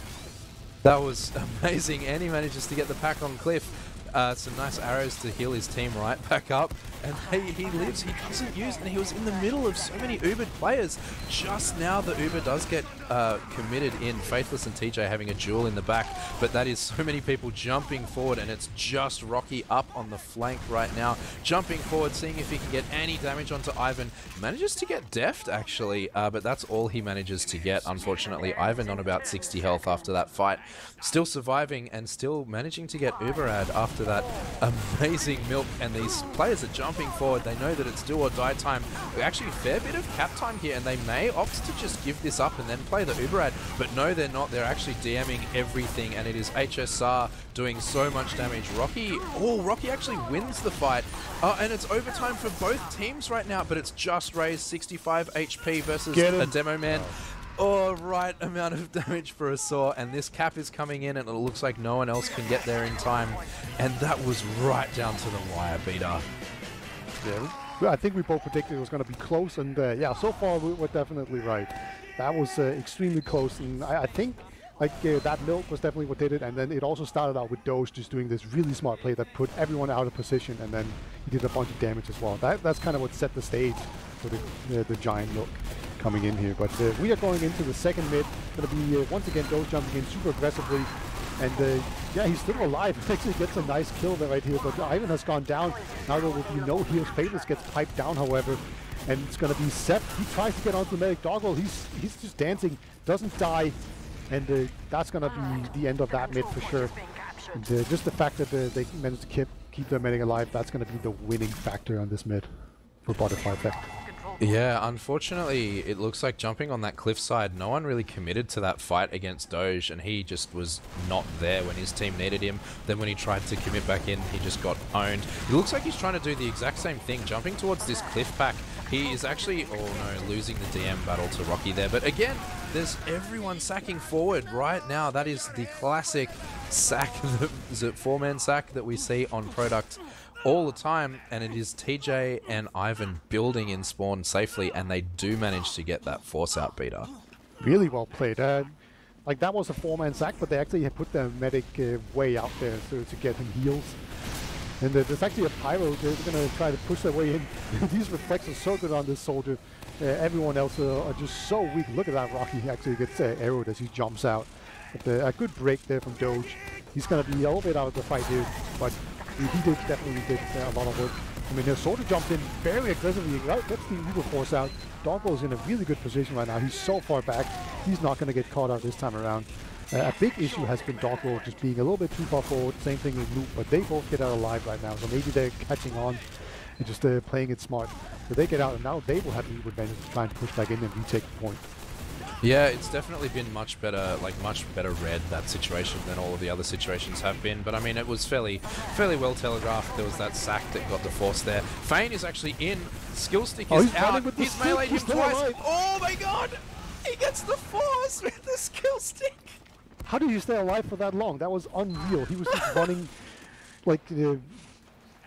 S1: that was amazing and he manages to get the pack on Cliff uh, some nice arrows to heal his team right back up. And he, he lives he doesn't use and he was in the middle of so many Ubered players. Just now the Uber does get uh, committed in. Faithless and TJ having a duel in the back but that is so many people jumping forward and it's just Rocky up on the flank right now jumping forward seeing if he can get any damage onto Ivan. Manages to get deft actually uh, but that's all he manages to get. Unfortunately Ivan on about 60 health after that fight still surviving and still managing to get Uberad after that amazing milk. And these players are jumping forward. They know that it's do or die time. We actually a fair bit of cap time here and they may opt to just give this up and then play the Uberad but no they're not. They're actually DMing everything and it is HSR doing so much damage. Rocky oh Rocky actually wins the fight. Uh, and it's overtime for both teams right now but it's just raised 65 HP versus a demo man Oh, right amount of damage for a saw, and this cap is coming in, and it looks like no one else can get there in time. And that was right down to the wire, beater.
S2: Yeah, I think we both predicted it was going to be close, and uh, yeah, so far we- we're definitely right. That was uh, extremely close, and I, I think like uh, that milk was definitely what did it, and then it also started out with Doge just doing this really smart play that put everyone out of position, and then he did a bunch of damage as well. That, that's kind of what set the stage for the, the, the giant milk coming in here. But uh, we are going into the second mid. Going to be uh, once again Doge jumping in super aggressively. And uh, yeah, he's still alive. Actually gets a nice kill there right here, but Ivan has gone down. Now there will be no heals. Faithless gets piped down, however, and it's going to be Seth. He tries to get onto the medic doggle. He's he's just dancing, doesn't die, and uh, that's going to be the end of that mid for sure. And uh, just the fact that uh, they managed to keep keep their medic alive, that's going to be the winning factor on this mid for Butterfly Effect.
S1: Yeah, unfortunately, it looks like jumping on that cliffside, no one really committed to that fight against Doge, and he just was not there when his team needed him. Then when he tried to commit back in, he just got owned. It looks like he's trying to do the exact same thing, jumping towards this cliff pack. He is actually, oh no, losing the DM battle to Rocky there. But again, there's everyone sacking forward right now. That is the classic sack, it four-man sack that we see on product all the time, and it is TJ and Ivan building in spawn safely, and they do manage to get that force out beater.
S2: Really well played. Uh, like that was a four-man sack, but they actually put their medic uh, way out there so to get him heals. And there's actually a pyro. They're going to try to push their way in. These reflects are so good on this soldier. Uh, everyone else uh, are just so weak. Look at that. Rocky actually gets uh, arrowed as he jumps out. But, uh, a good break there from Doge. He's going to be a little bit out of the fight here, but he did definitely did uh, a lot of work. I mean, Soldier jumped in very aggressively, gets the Uber Force out. Doggo's in a really good position right now. He's so far back, he's not going to get caught out this time around. Uh, a big issue has been Doggo just being a little bit too far forward. Same thing with Moop, but they both get out alive right now. So maybe they're catching on and just uh, playing it smart. So they get out, and now they will have the advantage of trying to push back in and retake the point.
S1: Yeah, it's definitely been much better, like much better read that situation than all of the other situations have been. But I mean, it was fairly, fairly well telegraphed. There was that sack that got the force there. Fane is actually in. Skillstick
S2: Oh,
S1: is
S2: he's
S1: out.
S2: with
S1: He's
S2: stick.
S1: meleeed him twice.
S2: alive.
S1: Oh my god! He gets the force with the skill stick.
S2: How did you stay alive for that long? That was unreal. He was just running like uh,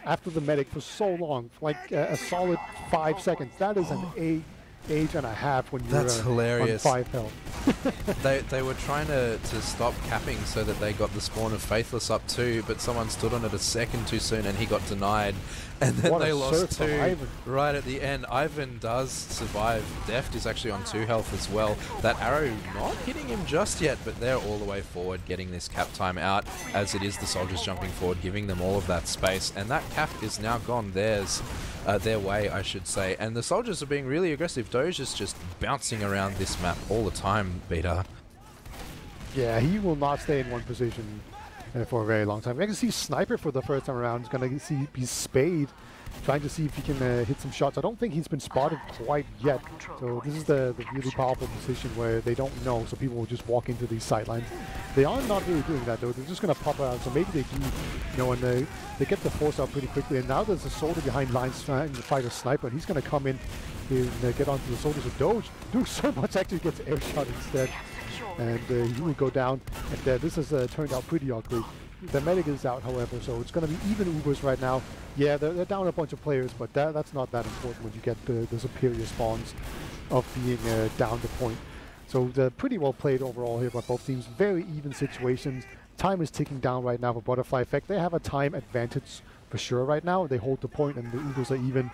S2: after the medic for so long, like uh, a solid five seconds. That is an eight age and a half when you're
S1: That's hilarious.
S2: on five health.
S1: They, they were trying to, to stop capping so that they got the spawn of Faithless up too, but someone stood on it a second too soon and he got denied. And then
S2: What
S1: they lost two right at the end. Ivan does survive. Deft is actually on two health as well. That arrow not hitting him just yet, but they're all the way forward getting this cap time out as it is the soldiers jumping forward, giving them all of that space. And that cap is now gone theirs, uh, their way, I should say. And the soldiers are being really aggressive. Doge is just bouncing around this map all the time, Beater.
S2: Yeah, he will not stay in one position for a very long time. I can see Sniper for the first time around. He's going to see be Spade, trying to see if he can uh, hit some shots. I don't think he's been spotted quite yet. So this is the, the really powerful position where they don't know, so people will just walk into these sidelines. They are not really doing that though. They're just going to pop out. So maybe they do, you know, and they, they get the force out pretty quickly. And now there's a soldier behind lines trying to fight a sniper, and he's going to come in and uh, get onto the soldiers with Doge. Doing so much actually gets air shot instead and uh, he will go down. And uh, this has uh, turned out pretty ugly. The medic is out, however, so it's going to be even Ubers right now. Yeah, they're, they're down a bunch of players, but that, that's not that important when you get the, the superior spawns of being uh, down the point. So they're pretty well played overall here by both teams. Very even situations. Time is ticking down right now for Butterfly Effect. They have a time advantage for sure right now. They hold the point and the Ubers are even.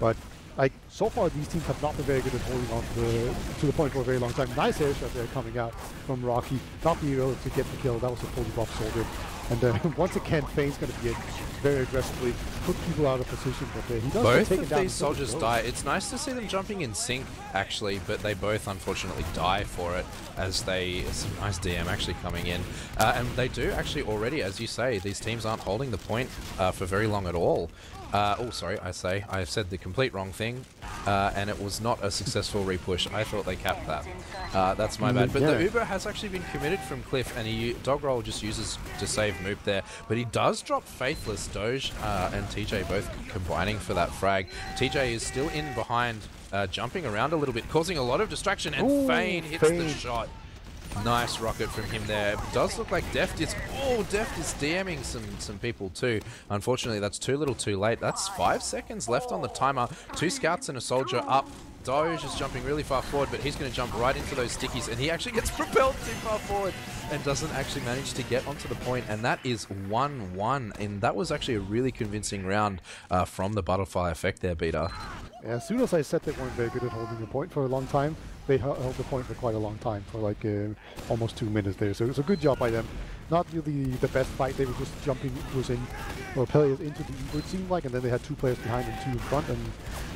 S2: But like so far these teams have not been very good at holding on to the, to the point for a very long time. Nice air shot there coming out from Rocky. Not being able to get the kill. That was a fully buff soldier. And uh, once again, Fane's going to be very aggressively, put people out of position. But uh, he does
S1: Both of
S2: down
S1: these soldiers die. It's nice to see them jumping in sync, actually, but they both unfortunately die for it as they. Some nice DM actually coming in. Uh, and they do actually already, as you say, these teams aren't holding the point uh, for very long at all. Uh, oh, sorry, I say. I have said the complete wrong thing, uh, and it was not a successful repush. I thought they capped that. Uh, that's my bad. But the. Uber has actually been committed from Cliff, and he dog roll just uses to save Moop there. But he does drop Faithless, Doge, uh, and TJ both combining for that frag. TJ is still in behind, uh, jumping around a little bit, causing a lot of distraction, and
S2: Ooh,
S1: Fane hits the shot. Nice rocket from him there. Does look like Deft is. Oh, Deft is DMing some some people too. Unfortunately, that's too little, too late. That's five seconds left on the timer. Two scouts and a soldier up. Doge is jumping really far forward, but he's going to jump right into those stickies, and he actually gets propelled too far forward and doesn't actually manage to get onto the point, and that is 1-1, and that was actually a really convincing round uh, from the butterfly effect there, Beater.
S2: Yeah, as soon as I said they weren't very good at holding the point for a long time, they held the point for quite a long time, for like uh, almost two minutes there. So it was a good job by them. Not really the best fight. They were just jumping was in or players into the Uber, it seemed like, and then they had two players behind and two in front, and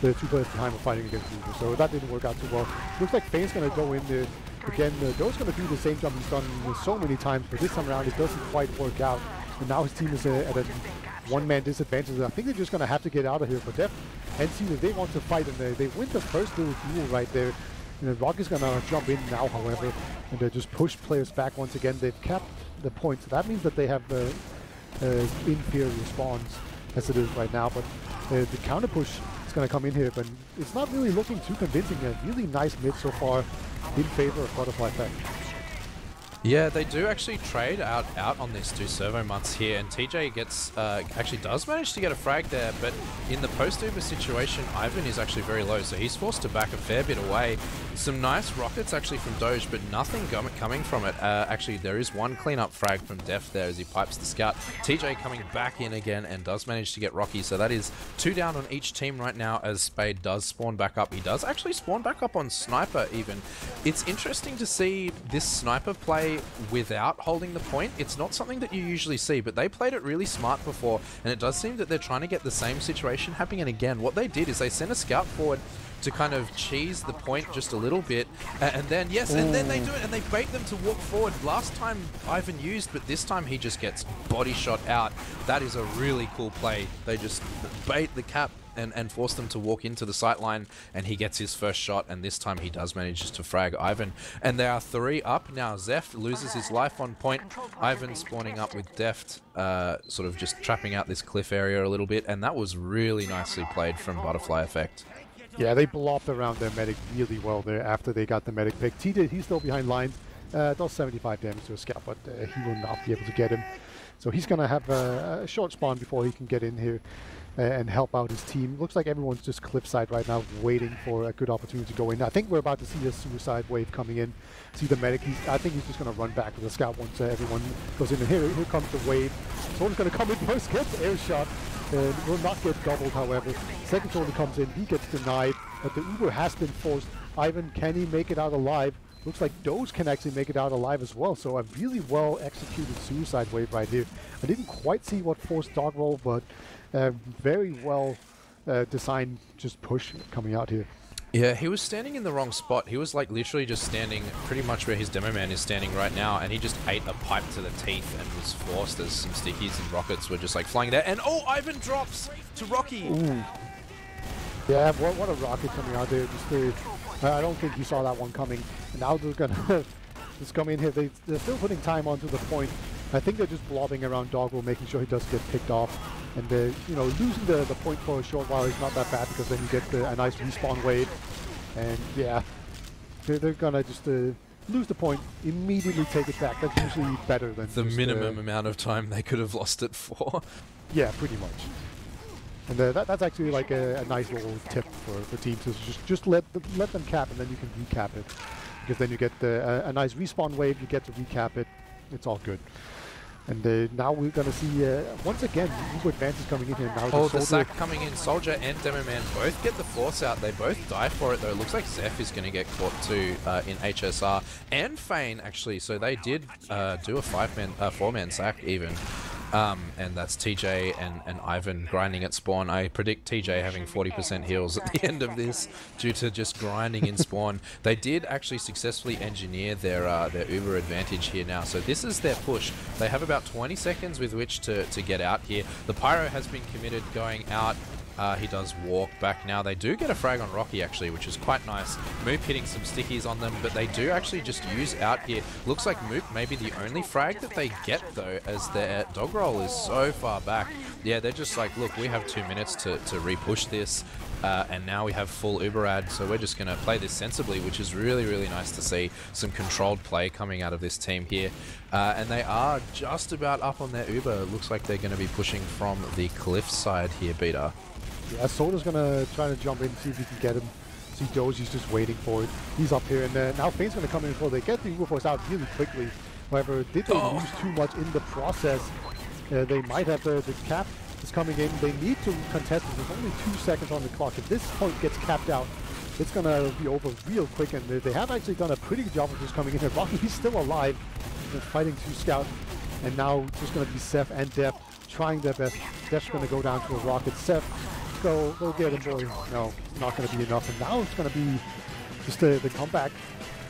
S2: the two players behind were fighting against Uber. So that didn't work out too well. Looks like Fane's going to go in there again. Uh, Doe's going to do the same jump he's done so many times, but this time around it doesn't quite work out. And now his team is uh, at a one-man disadvantage. And I think they're just going to have to get out of here. for Deft and Cena, they want to fight, and they, they win the first little duel right there. Then Rock is going to jump in now, however, and they just push players back once again. They've capped the points. That means that they have uh, uh, inferior spawns as it is right now. But uh, the counter push is going to come in here, but it's not really looking too convincing. A really nice mid so far in favor of Butterfly Effect.
S1: Yeah, they do actually trade out out on these two servo mutts here, and TJ gets uh, actually does manage to get a frag there, but in the post Uber situation, Ivan is actually very low, so he's forced to back a fair bit away. Some nice rockets actually from Doge, but nothing coming from it. Uh, actually, there is one cleanup frag from Deft there as he pipes the scout. TJ coming back in again and does manage to get Rocky, so that is two down on each team right now as Spade does spawn back up. He does actually spawn back up on Sniper even. It's interesting to see this Sniper play play without holding the point. It's not something that you usually see, but they played it really smart before, and it does seem that they're trying to get the same situation happening again. What they did is they sent a scout forward to kind of cheese the point just a little bit. Uh, and then, yes, and then they do it and they bait them to walk forward. Last time Ivan used, but this time he just gets body shot out. That is a really cool play. They just bait the cap and, and force them to walk into the sight line and he gets his first shot and this time he does manage to frag Ivan and they are three up now Zeph loses his life on point Ivan spawning up with Deft uh, sort of just trapping out this cliff area a little bit and that was really nicely played from Butterfly Effect
S2: yeah, they blopped around their medic really well there after they got the medic pick. T did, he's still behind lines. Uh, does 75 damage to a scout, but uh, he will not be able to get him. So he's going to have a, a, short spawn before he can get in here and help out his team. Looks like everyone's just cliffside right now, waiting for a good opportunity to go in. I think we're about to see a suicide wave coming in. See the medic. He's, I think he's just going to run back with the scout once uh, everyone goes in. And here, here comes the wave. Someone's going to come in first, gets air shot, and will not get doubled, however. Second soldier comes in, he gets denied, but the Uber has been forced. Ivan, can he make it out alive? Looks like Doge can actually make it out alive as well, so a really well executed suicide wave right here. I didn't quite see what forced dog roll, but very well uh, designed just push coming out here.
S1: Yeah, he was standing in the wrong spot. He was like literally just standing pretty much where his demo man is standing right now, and he just ate a pipe to the teeth and was forced as some stickies and rockets were just like flying there. And oh, Ivan drops to Rocky.
S2: Ooh. Yeah, what, what a rocket coming out there. Just the, I don't think he saw that one coming. And now they're gonna just come in here. They, they're still putting time onto the point. I think they're just blobbing around Dogwell, making sure he does get picked off. And, uh, you know, losing the, the point for a short while is not that bad because then you get the, a nice respawn wave. And, yeah, they're, they're going to just uh, lose the point, immediately take it back. That's usually better than
S1: the
S2: just,
S1: minimum
S2: uh,
S1: amount of time they could have lost it for.
S2: Yeah, pretty much. And uh, that, that's actually like a, a, nice little tip for, for teams is just just let them, let them cap and then you can recap it because then you get the, a, a nice respawn wave. You get to recap it. It's all good. And uh, now we're going to see, uh, once again, Uber Advance is coming in here now.
S1: Oh, the, the sack coming in. Soldier and Demo Man both get the force out. They both die for it, though. It looks like Zeph is going to get caught too uh, in HSR. And Fane, actually. So they did uh, do a five-man, uh, four-man sack, even. Um, and that's TJ and, and Ivan grinding at spawn. I predict TJ having 40% heals at the end of this due to just grinding in spawn. they did actually successfully engineer their uh, their Uber advantage here now. So this is their push. They have about 20 seconds with which to, to get out here. The Pyro has been committed going out uh, he does walk back now. They do get a frag on Rocky, actually, which is quite nice. Moop hitting some stickies on them, but they do actually just use out here. Looks like Moop may be the only frag that they get, though, as their dog roll is so far back. Yeah, they're just like, look, we have two minutes to, to repush this. Uh, and now we have full Uberad, so we're just going to play this sensibly, which is really, really nice to see some controlled play coming out of this team here. Uh, and they are just about up on their Uber. It looks like they're going to be pushing from the cliff side here, Beater.
S2: Yeah, Soda's gonna try to jump in, see if he can get him. See Dozi's just waiting for it. He's up here, and uh, now Fane's gonna come in before they get the Uber Force out really quickly. However, did they oh. lose too much in the process? Uh, they might have the, the cap is coming in. They need to contest it. There's only two seconds on the clock. If this point gets capped out, it's gonna be over real quick. And they have actually done a pretty good job of just coming in here. Rocky's still alive. Fighting two scouts. And now just gonna be Seth and Deft trying their best. Deft's gonna go down to a rocket. Seth go, go get him, boy. No, not going to be enough. And now it's going to be just the, the comeback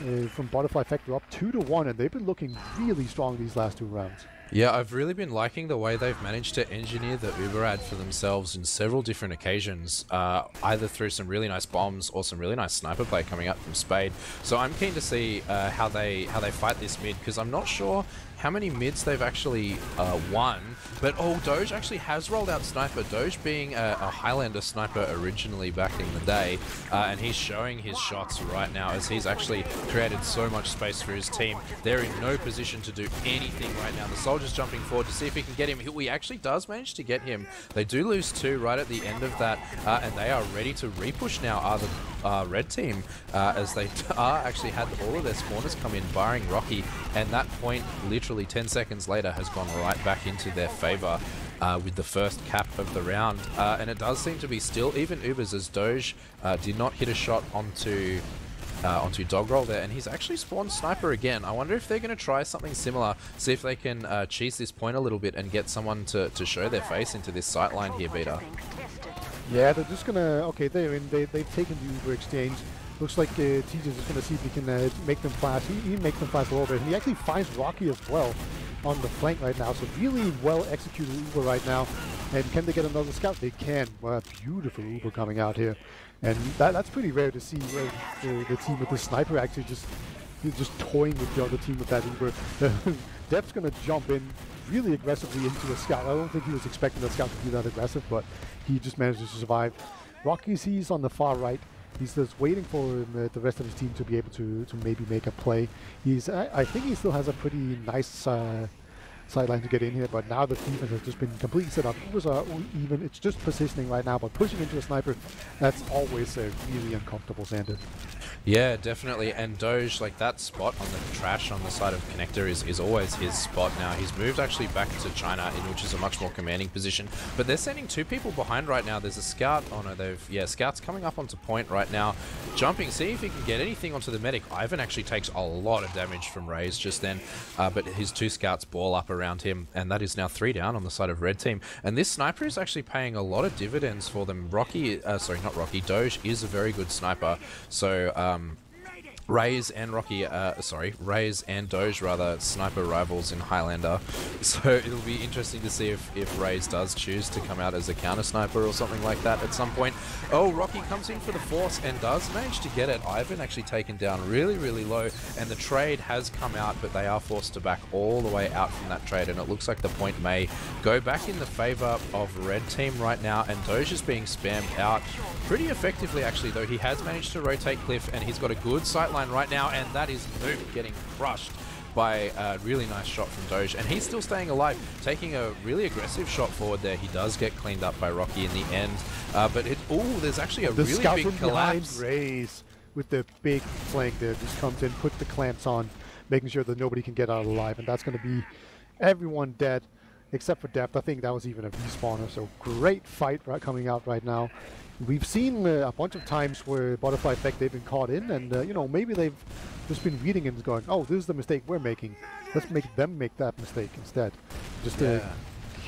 S2: uh, from Butterfly Effect up 2 to 1, and they've been looking really strong these last two rounds.
S1: Yeah, I've really been liking the way they've managed to engineer the Uber ad for themselves in several different occasions, uh, either through some really nice bombs or some really nice sniper play coming up from Spade. So I'm keen to see uh, how they how they fight this mid because I'm not sure how many mids they've actually uh, won. But oh, Doge actually has rolled out Sniper. Doge being a, a Highlander sniper originally back in the day, uh, and he's showing his shots right now as he's actually created so much space for his team. They're in no position to do anything right now. The soldier's jumping forward to see if he can get him. He actually does manage to get him. They do lose two right at the end of that, uh, and they are ready to repush now, are the uh, red team, uh, as they are actually had all of their spawners come in, barring Rocky, and that point literally literally 10 seconds later has gone right back into their favor uh, with the first cap of the round. Uh, and it does seem to be still even Ubers as Doge uh, did not hit a shot onto uh, onto Doggerel there, and he's actually spawned Sniper again. I wonder if they're going to try something similar, see if they can uh, cheese this point a little bit and get someone to, to show their face into this sightline here, Beater.
S2: Yeah, they're just gonna. Okay, they're in. They they've taken the Uber exchange. Looks like uh, TJ is just gonna see if he can uh, make them flash. He, he make them flash a little bit, and he actually finds Rocky as well on the flank right now. So really well executed Uber right now. And can they get another scout? They can. Well, beautiful Uber coming out here, and that, that's pretty rare to see uh, the, the team with the sniper actually just just toying with the other team with that Uber. Deft's gonna jump in really aggressively into a scout. I don't think he was expecting the scout to be that aggressive, but he just managed to survive. Rocky sees on the far right. He's just waiting for um, uh, the rest of his team to be able to, to maybe make a play. He's I, I think he still has a pretty nice uh, sideline to get in here, but now the defense has just been completely set up. Was uh, even, it's just positioning right now, but pushing into a sniper, that's always a really uncomfortable, Xander.
S1: Yeah, definitely. And Doge, like that spot on the trash on the side of Connector is, is always his spot now. He's moved actually back to China, in which is a much more commanding position. But they're sending two people behind right now. There's a scout. Oh no, they've yeah, scouts coming up onto point right now, jumping. See if he can get anything onto the medic. Ivan actually takes a lot of damage from Raze just then, uh, but his two scouts ball up around him, and that is now three down on the side of red team. And this sniper is actually paying a lot of dividends for them. Rocky, uh, sorry, not Rocky. Doge is a very good sniper, so. Um, Raze and Rocky, uh, sorry, Raze and Doge rather, sniper rivals in Highlander. So it'll be interesting to see if, if Raze does choose to come out as a counter sniper or something like that at some point. Oh, Rocky comes in for the force and does manage to get it. Ivan actually taken down really, really low, and the trade has come out, but they are forced to back all the way out from that trade, and it looks like the point may go back in the favor of red team right now, and Doge is being spammed out pretty effectively actually, though he has managed to rotate Cliff, and he's got a good sightline right now, and that is Moop getting crushed by a really nice shot from Doge, and he's still staying alive, taking a really aggressive shot forward there. He does get cleaned up by Rocky in the end, uh, but it, oh, there's actually a
S2: the
S1: really
S2: scout
S1: big
S2: from
S1: collapse.
S2: with the big flank there just comes in, put the clamps on, making sure that nobody can get out alive, and that's going to be everyone dead except for Deft. I think that was even a respawner, so great fight right, coming out right now. We've seen uh, a bunch of times where Butterfly Effect they've been caught in, and uh, you know maybe they've just been reading and going, "Oh, this is the mistake we're making. Let's make them make that mistake instead." Just
S1: Yeah.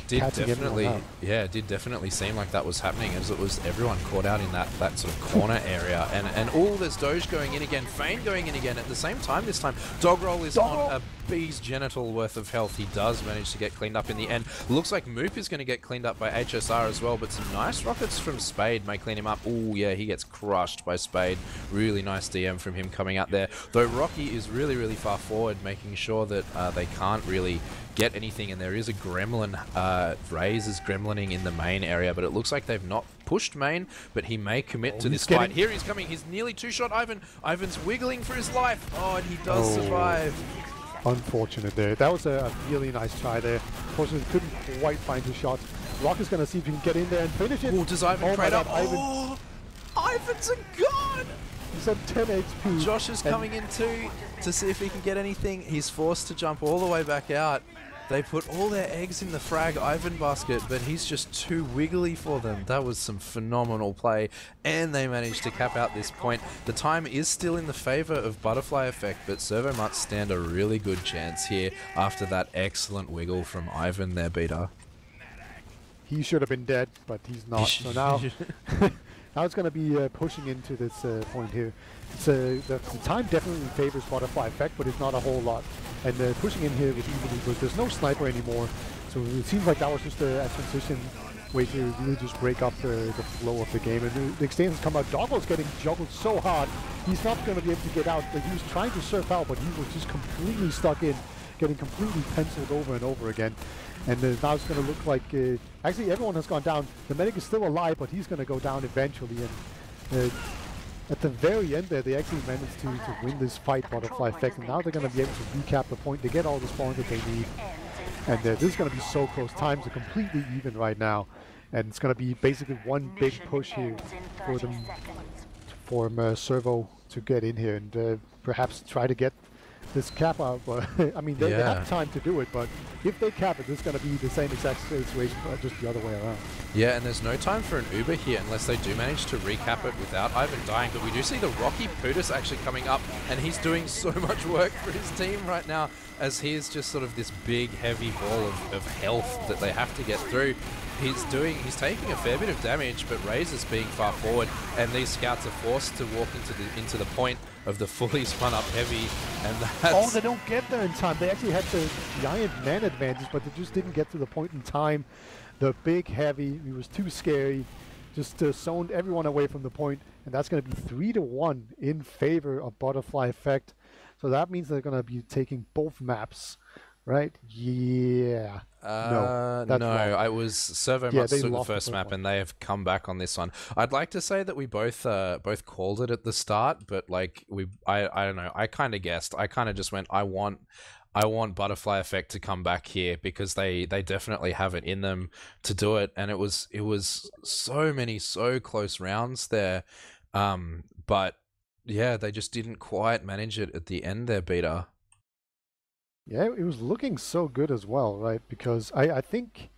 S1: Did definitely, yeah, it did definitely seem like that was happening as it was everyone caught out in that, that sort of corner area. And and all there's Doge going in again, Fane going in again at the same time this time. Doggerel is
S2: Doggerel.
S1: on a bee's genital worth of health. He does manage to get cleaned up in the end. Looks like Moop is going to get cleaned up by HSR as well, but some nice rockets from Spade may clean him up. Oh yeah, he gets crushed by Spade. Really nice DM from him coming out there. Though Rocky is really, really far forward, making sure that uh, they can't really get anything and there is a gremlin uh Raze is gremlining in the main area but it looks like they've not pushed main but he may commit
S2: Oh,
S1: to this fight here he's coming he's nearly two shot Ivan Ivan's wiggling for his life oh and he does
S2: Oh.
S1: survive
S2: unfortunate there. That was a, a really nice try there. Unfortunately, couldn't quite find his shot. Rock is going to see if he can get in there and finish it.
S1: oh does Ivan
S2: Oh
S1: trade up
S2: Ivan,
S1: oh Ivan's a god
S2: he's at 10 HP.
S1: Josh is coming in too to see if he can get anything he's forced to jump all the way back out they put all their eggs in the frag Ivan basket, but he's just too wiggly for them. That was some phenomenal play, and they managed to cap out this point. The time is still in the favor of Butterfly Effect, but Servo Mutts stand a really good chance here after that excellent wiggle from Ivan, their beater.
S2: He should have been dead, but he's not. So now, now it's going to be uh, pushing into this uh, point here. It's, uh, the, time definitely favors Butterfly Effect, but it's not a whole lot. And uh, pushing in here with Evil Eagles, there's no sniper anymore. So it seems like that was just a, a transition way to really just break up the, the flow of the game. And the, the extensions come out. Doggle's getting juggled so hard, he's not going to be able to get out. Like, he was trying to surf out, but he was just completely stuck in, getting completely penciled over and over again. And uh, now it's going to look like uh, actually everyone has gone down. The medic is still alive, but he's going to go down eventually. And uh, at the very end there, they actually managed to, to win this fight, Butterfly Effect. And now they're going to be able to recap the point. They get all the spawns that they need. And uh, this is going to be so close. Times are completely even right now. And it's going to be basically one big push here for them, for um, uh, Servo to get in here and uh, perhaps try to get this cap out, but I mean they, they have time to do it. But if they cap it, it's going to be the same exact situation, but just the other way around.
S1: Yeah, and there's no time for an Uber here unless they do manage to recap it without Ivan dying. But we do see the Rocky Putis actually coming up, and he's doing so much work for his team right now as he is just sort of this big, heavy ball of, of health that they have to get through. He's doing, he's taking a fair bit of damage, but Razor's being far forward, and these scouts are forced to walk into the into the point of the fully spun up heavy, and that's
S2: Oh, they don't get there in time. They actually had the giant man advantage, but they just didn't get to the point in time. The big heavy, it was too scary. Just uh, zoned everyone away from the point, and that's going to be three to one in favor of Butterfly Effect. So that means they're going to be taking both maps, right? Yeah.
S1: Uh, no,
S2: wrong.
S1: I was Servo
S2: Yeah,
S1: took the first
S2: first
S1: map,
S2: one.
S1: and they have come back on this one. I'd like to say that we both uh, both called it at the start, but like we, I, I don't know. I kind of guessed. I kind of just went. I want, I want Butterfly Effect to come back here because they they definitely have it in them to do it, and it was it was so many so close rounds there, um, but yeah, they just didn't quite manage it at the end there, Beater.
S2: Yeah, it was looking so good as well, right? Because I, I think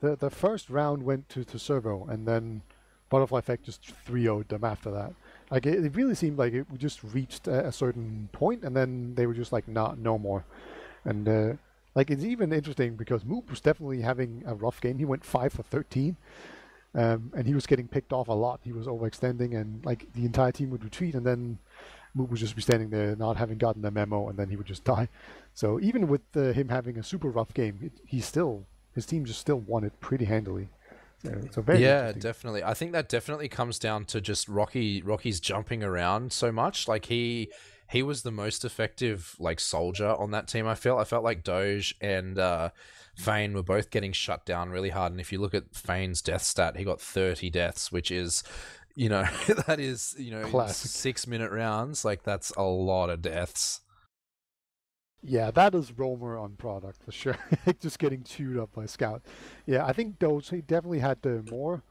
S2: the the first round went to, to Servo, and then Butterfly Effect just 3 0'd them after that. Like, it, it really seemed like it just reached a, a certain point, and then they were just like, nah, no more. And, uh, like, it's even interesting because Moop was definitely having a rough game. He went 5 for 13, um, and he was getting picked off a lot. He was overextending, and, like, the entire team would retreat, and then Moop would just be standing there not having gotten the memo, and then he would just die. So even with uh, him having a super rough game, it, he still his team just still won it pretty handily. So, so very
S1: yeah, definitely. I think that definitely comes down to just Rocky. Rocky's jumping around so much. Like he he was the most effective like soldier on that team. I felt I felt like Doge and uh, Fane were both getting shut down really hard. And if you look at Fane's death stat, he got thirty deaths, which is you know that is you know
S2: Classic.
S1: six minute rounds. Like that's a lot of deaths.
S2: Yeah, that is roamer on product for sure. just getting chewed up by Scout. Yeah, I think those he definitely had the more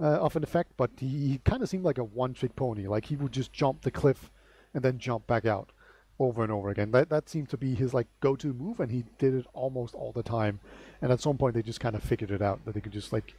S2: uh, of an effect, but he, he kind of seemed like a one-trick pony. Like he would just jump the cliff and then jump back out over and over again. That that seemed to be his like go-to move, and he did it almost all the time. And at some point, they just kind of figured it out that they could just like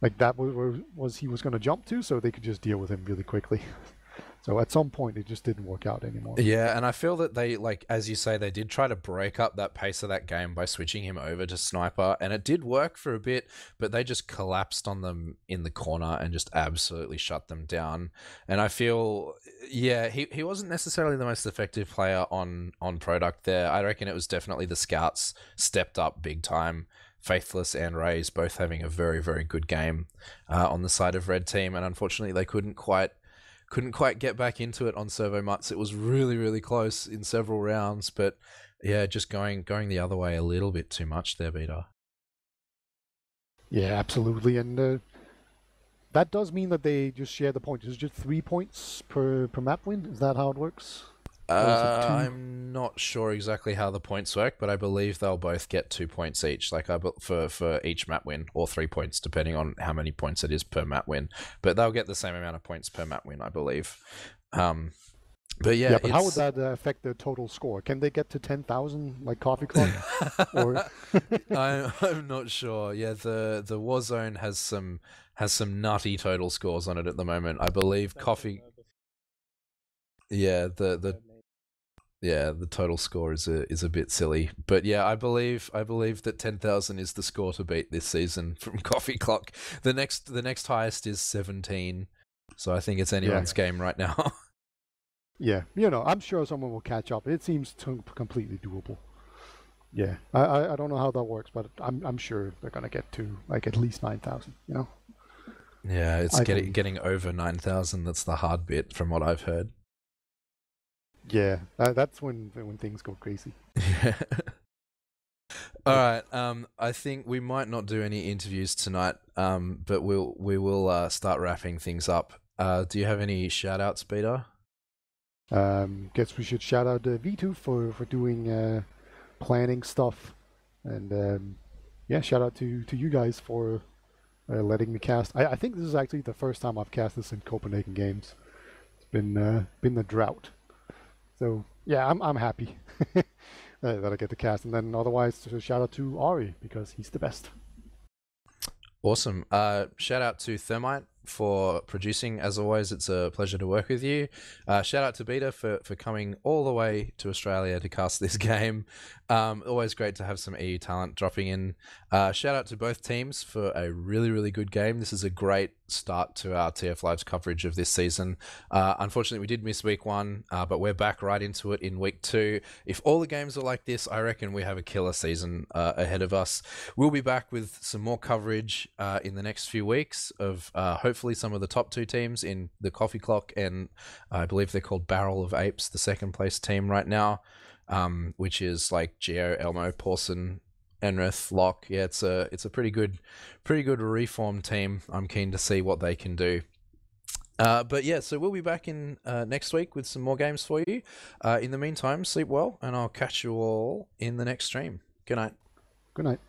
S2: like that was was he was going to jump to, so they could just deal with him really quickly. so at some point, it just didn't work out anymore.
S1: Yeah, and I feel that they like as you say they did try to break up that pace of that game by switching him over to sniper and it did work for a bit, but they just collapsed on them in the corner and just absolutely shut them down. And I feel yeah, he, he wasn't necessarily the most effective player on on product there. I reckon it was definitely the scouts stepped up big time. Faithless and Raze both having a very very good game uh, on the side of red team and unfortunately they couldn't quite couldn't quite get back into it on Servo Mutts. It was really, really close in several rounds, but yeah, just going going the other way a little bit too much there, Beater.
S2: Yeah, absolutely, and uh, that does mean that they just share the points. Is just three points per per map win? Is that how it works? Is it
S1: Uh. I'm not sure exactly how the points work, but I believe they'll both get two points each, like I for for each map win, or three points depending on how many points it is per map win. But they'll get the same amount of points per map win, I believe. Um, but yeah,
S2: Yeah, but how would that uh, affect the total score? Can they get to ten thousand like Coffee Club? or
S1: I'm, I'm not sure. Yeah, the the Warzone has some has some nutty total scores on it at the moment. I believe coffee. Yeah, the the yeah the total score is a is a bit silly, but yeah, I believe I believe that ten thousand is the score to beat this season from Coffee Clock. The next the next highest is seventeen, so I think it's anyone's game right now.
S2: yeah, you know, I'm sure someone will catch up. It seems to completely doable. Yeah, I, I I don't know how that works, but I'm I'm sure they're gonna get to like at least nine thousand. You know.
S1: yeah, it's
S2: I
S1: getting getting over nine thousand. That's the hard bit from what I've heard.
S2: Yeah, that, that's when when things go crazy.
S1: Yeah. All right. Um, I think we might not do any interviews tonight. Um, but we'll we will uh, start wrapping things up. Uh, do you have any shout outs, Beater?
S2: Um, guess we should shout out uh, V2 for for doing uh, planning stuff, and um, yeah, shout out to to you guys for uh, letting me cast. I, I think this is actually the first time I've cast this in Copenhagen Games. It's been uh, been a drought, so yeah, I'm I'm happy that I get the cast, and then otherwise, shout out to Ari because he's the best.
S1: Awesome. Uh, shout out to Thermite for producing. As always, it's a pleasure to work with you. Uh, shout out to Beater for, for coming all the way to Australia to cast this game. Um, always great to have some EU talent dropping in. Uh, shout out to both teams for a really, really good game. This is a great start to our TF Live's coverage of this season. Uh, unfortunately, we did miss week one, uh, but we're back right into it in week two. If all the games are like this, I reckon we have a killer season uh, ahead of us. We'll be back with some more coverage uh, in the next few weeks of uh, hopefully some of the top two teams in the Coffee Clock and I believe they're called Barrel of Apes, the second place team right now um, which is like Geo, Elmo, Pawson, Enrith, Locke. Yeah, it's a it's a pretty good, pretty good reform team. I'm keen to see what they can do. Uh, but yeah, so we'll be back in uh, next week with some more games for you. Uh, in the meantime, sleep well, and I'll catch you all in the next stream. Good night.
S2: Good night.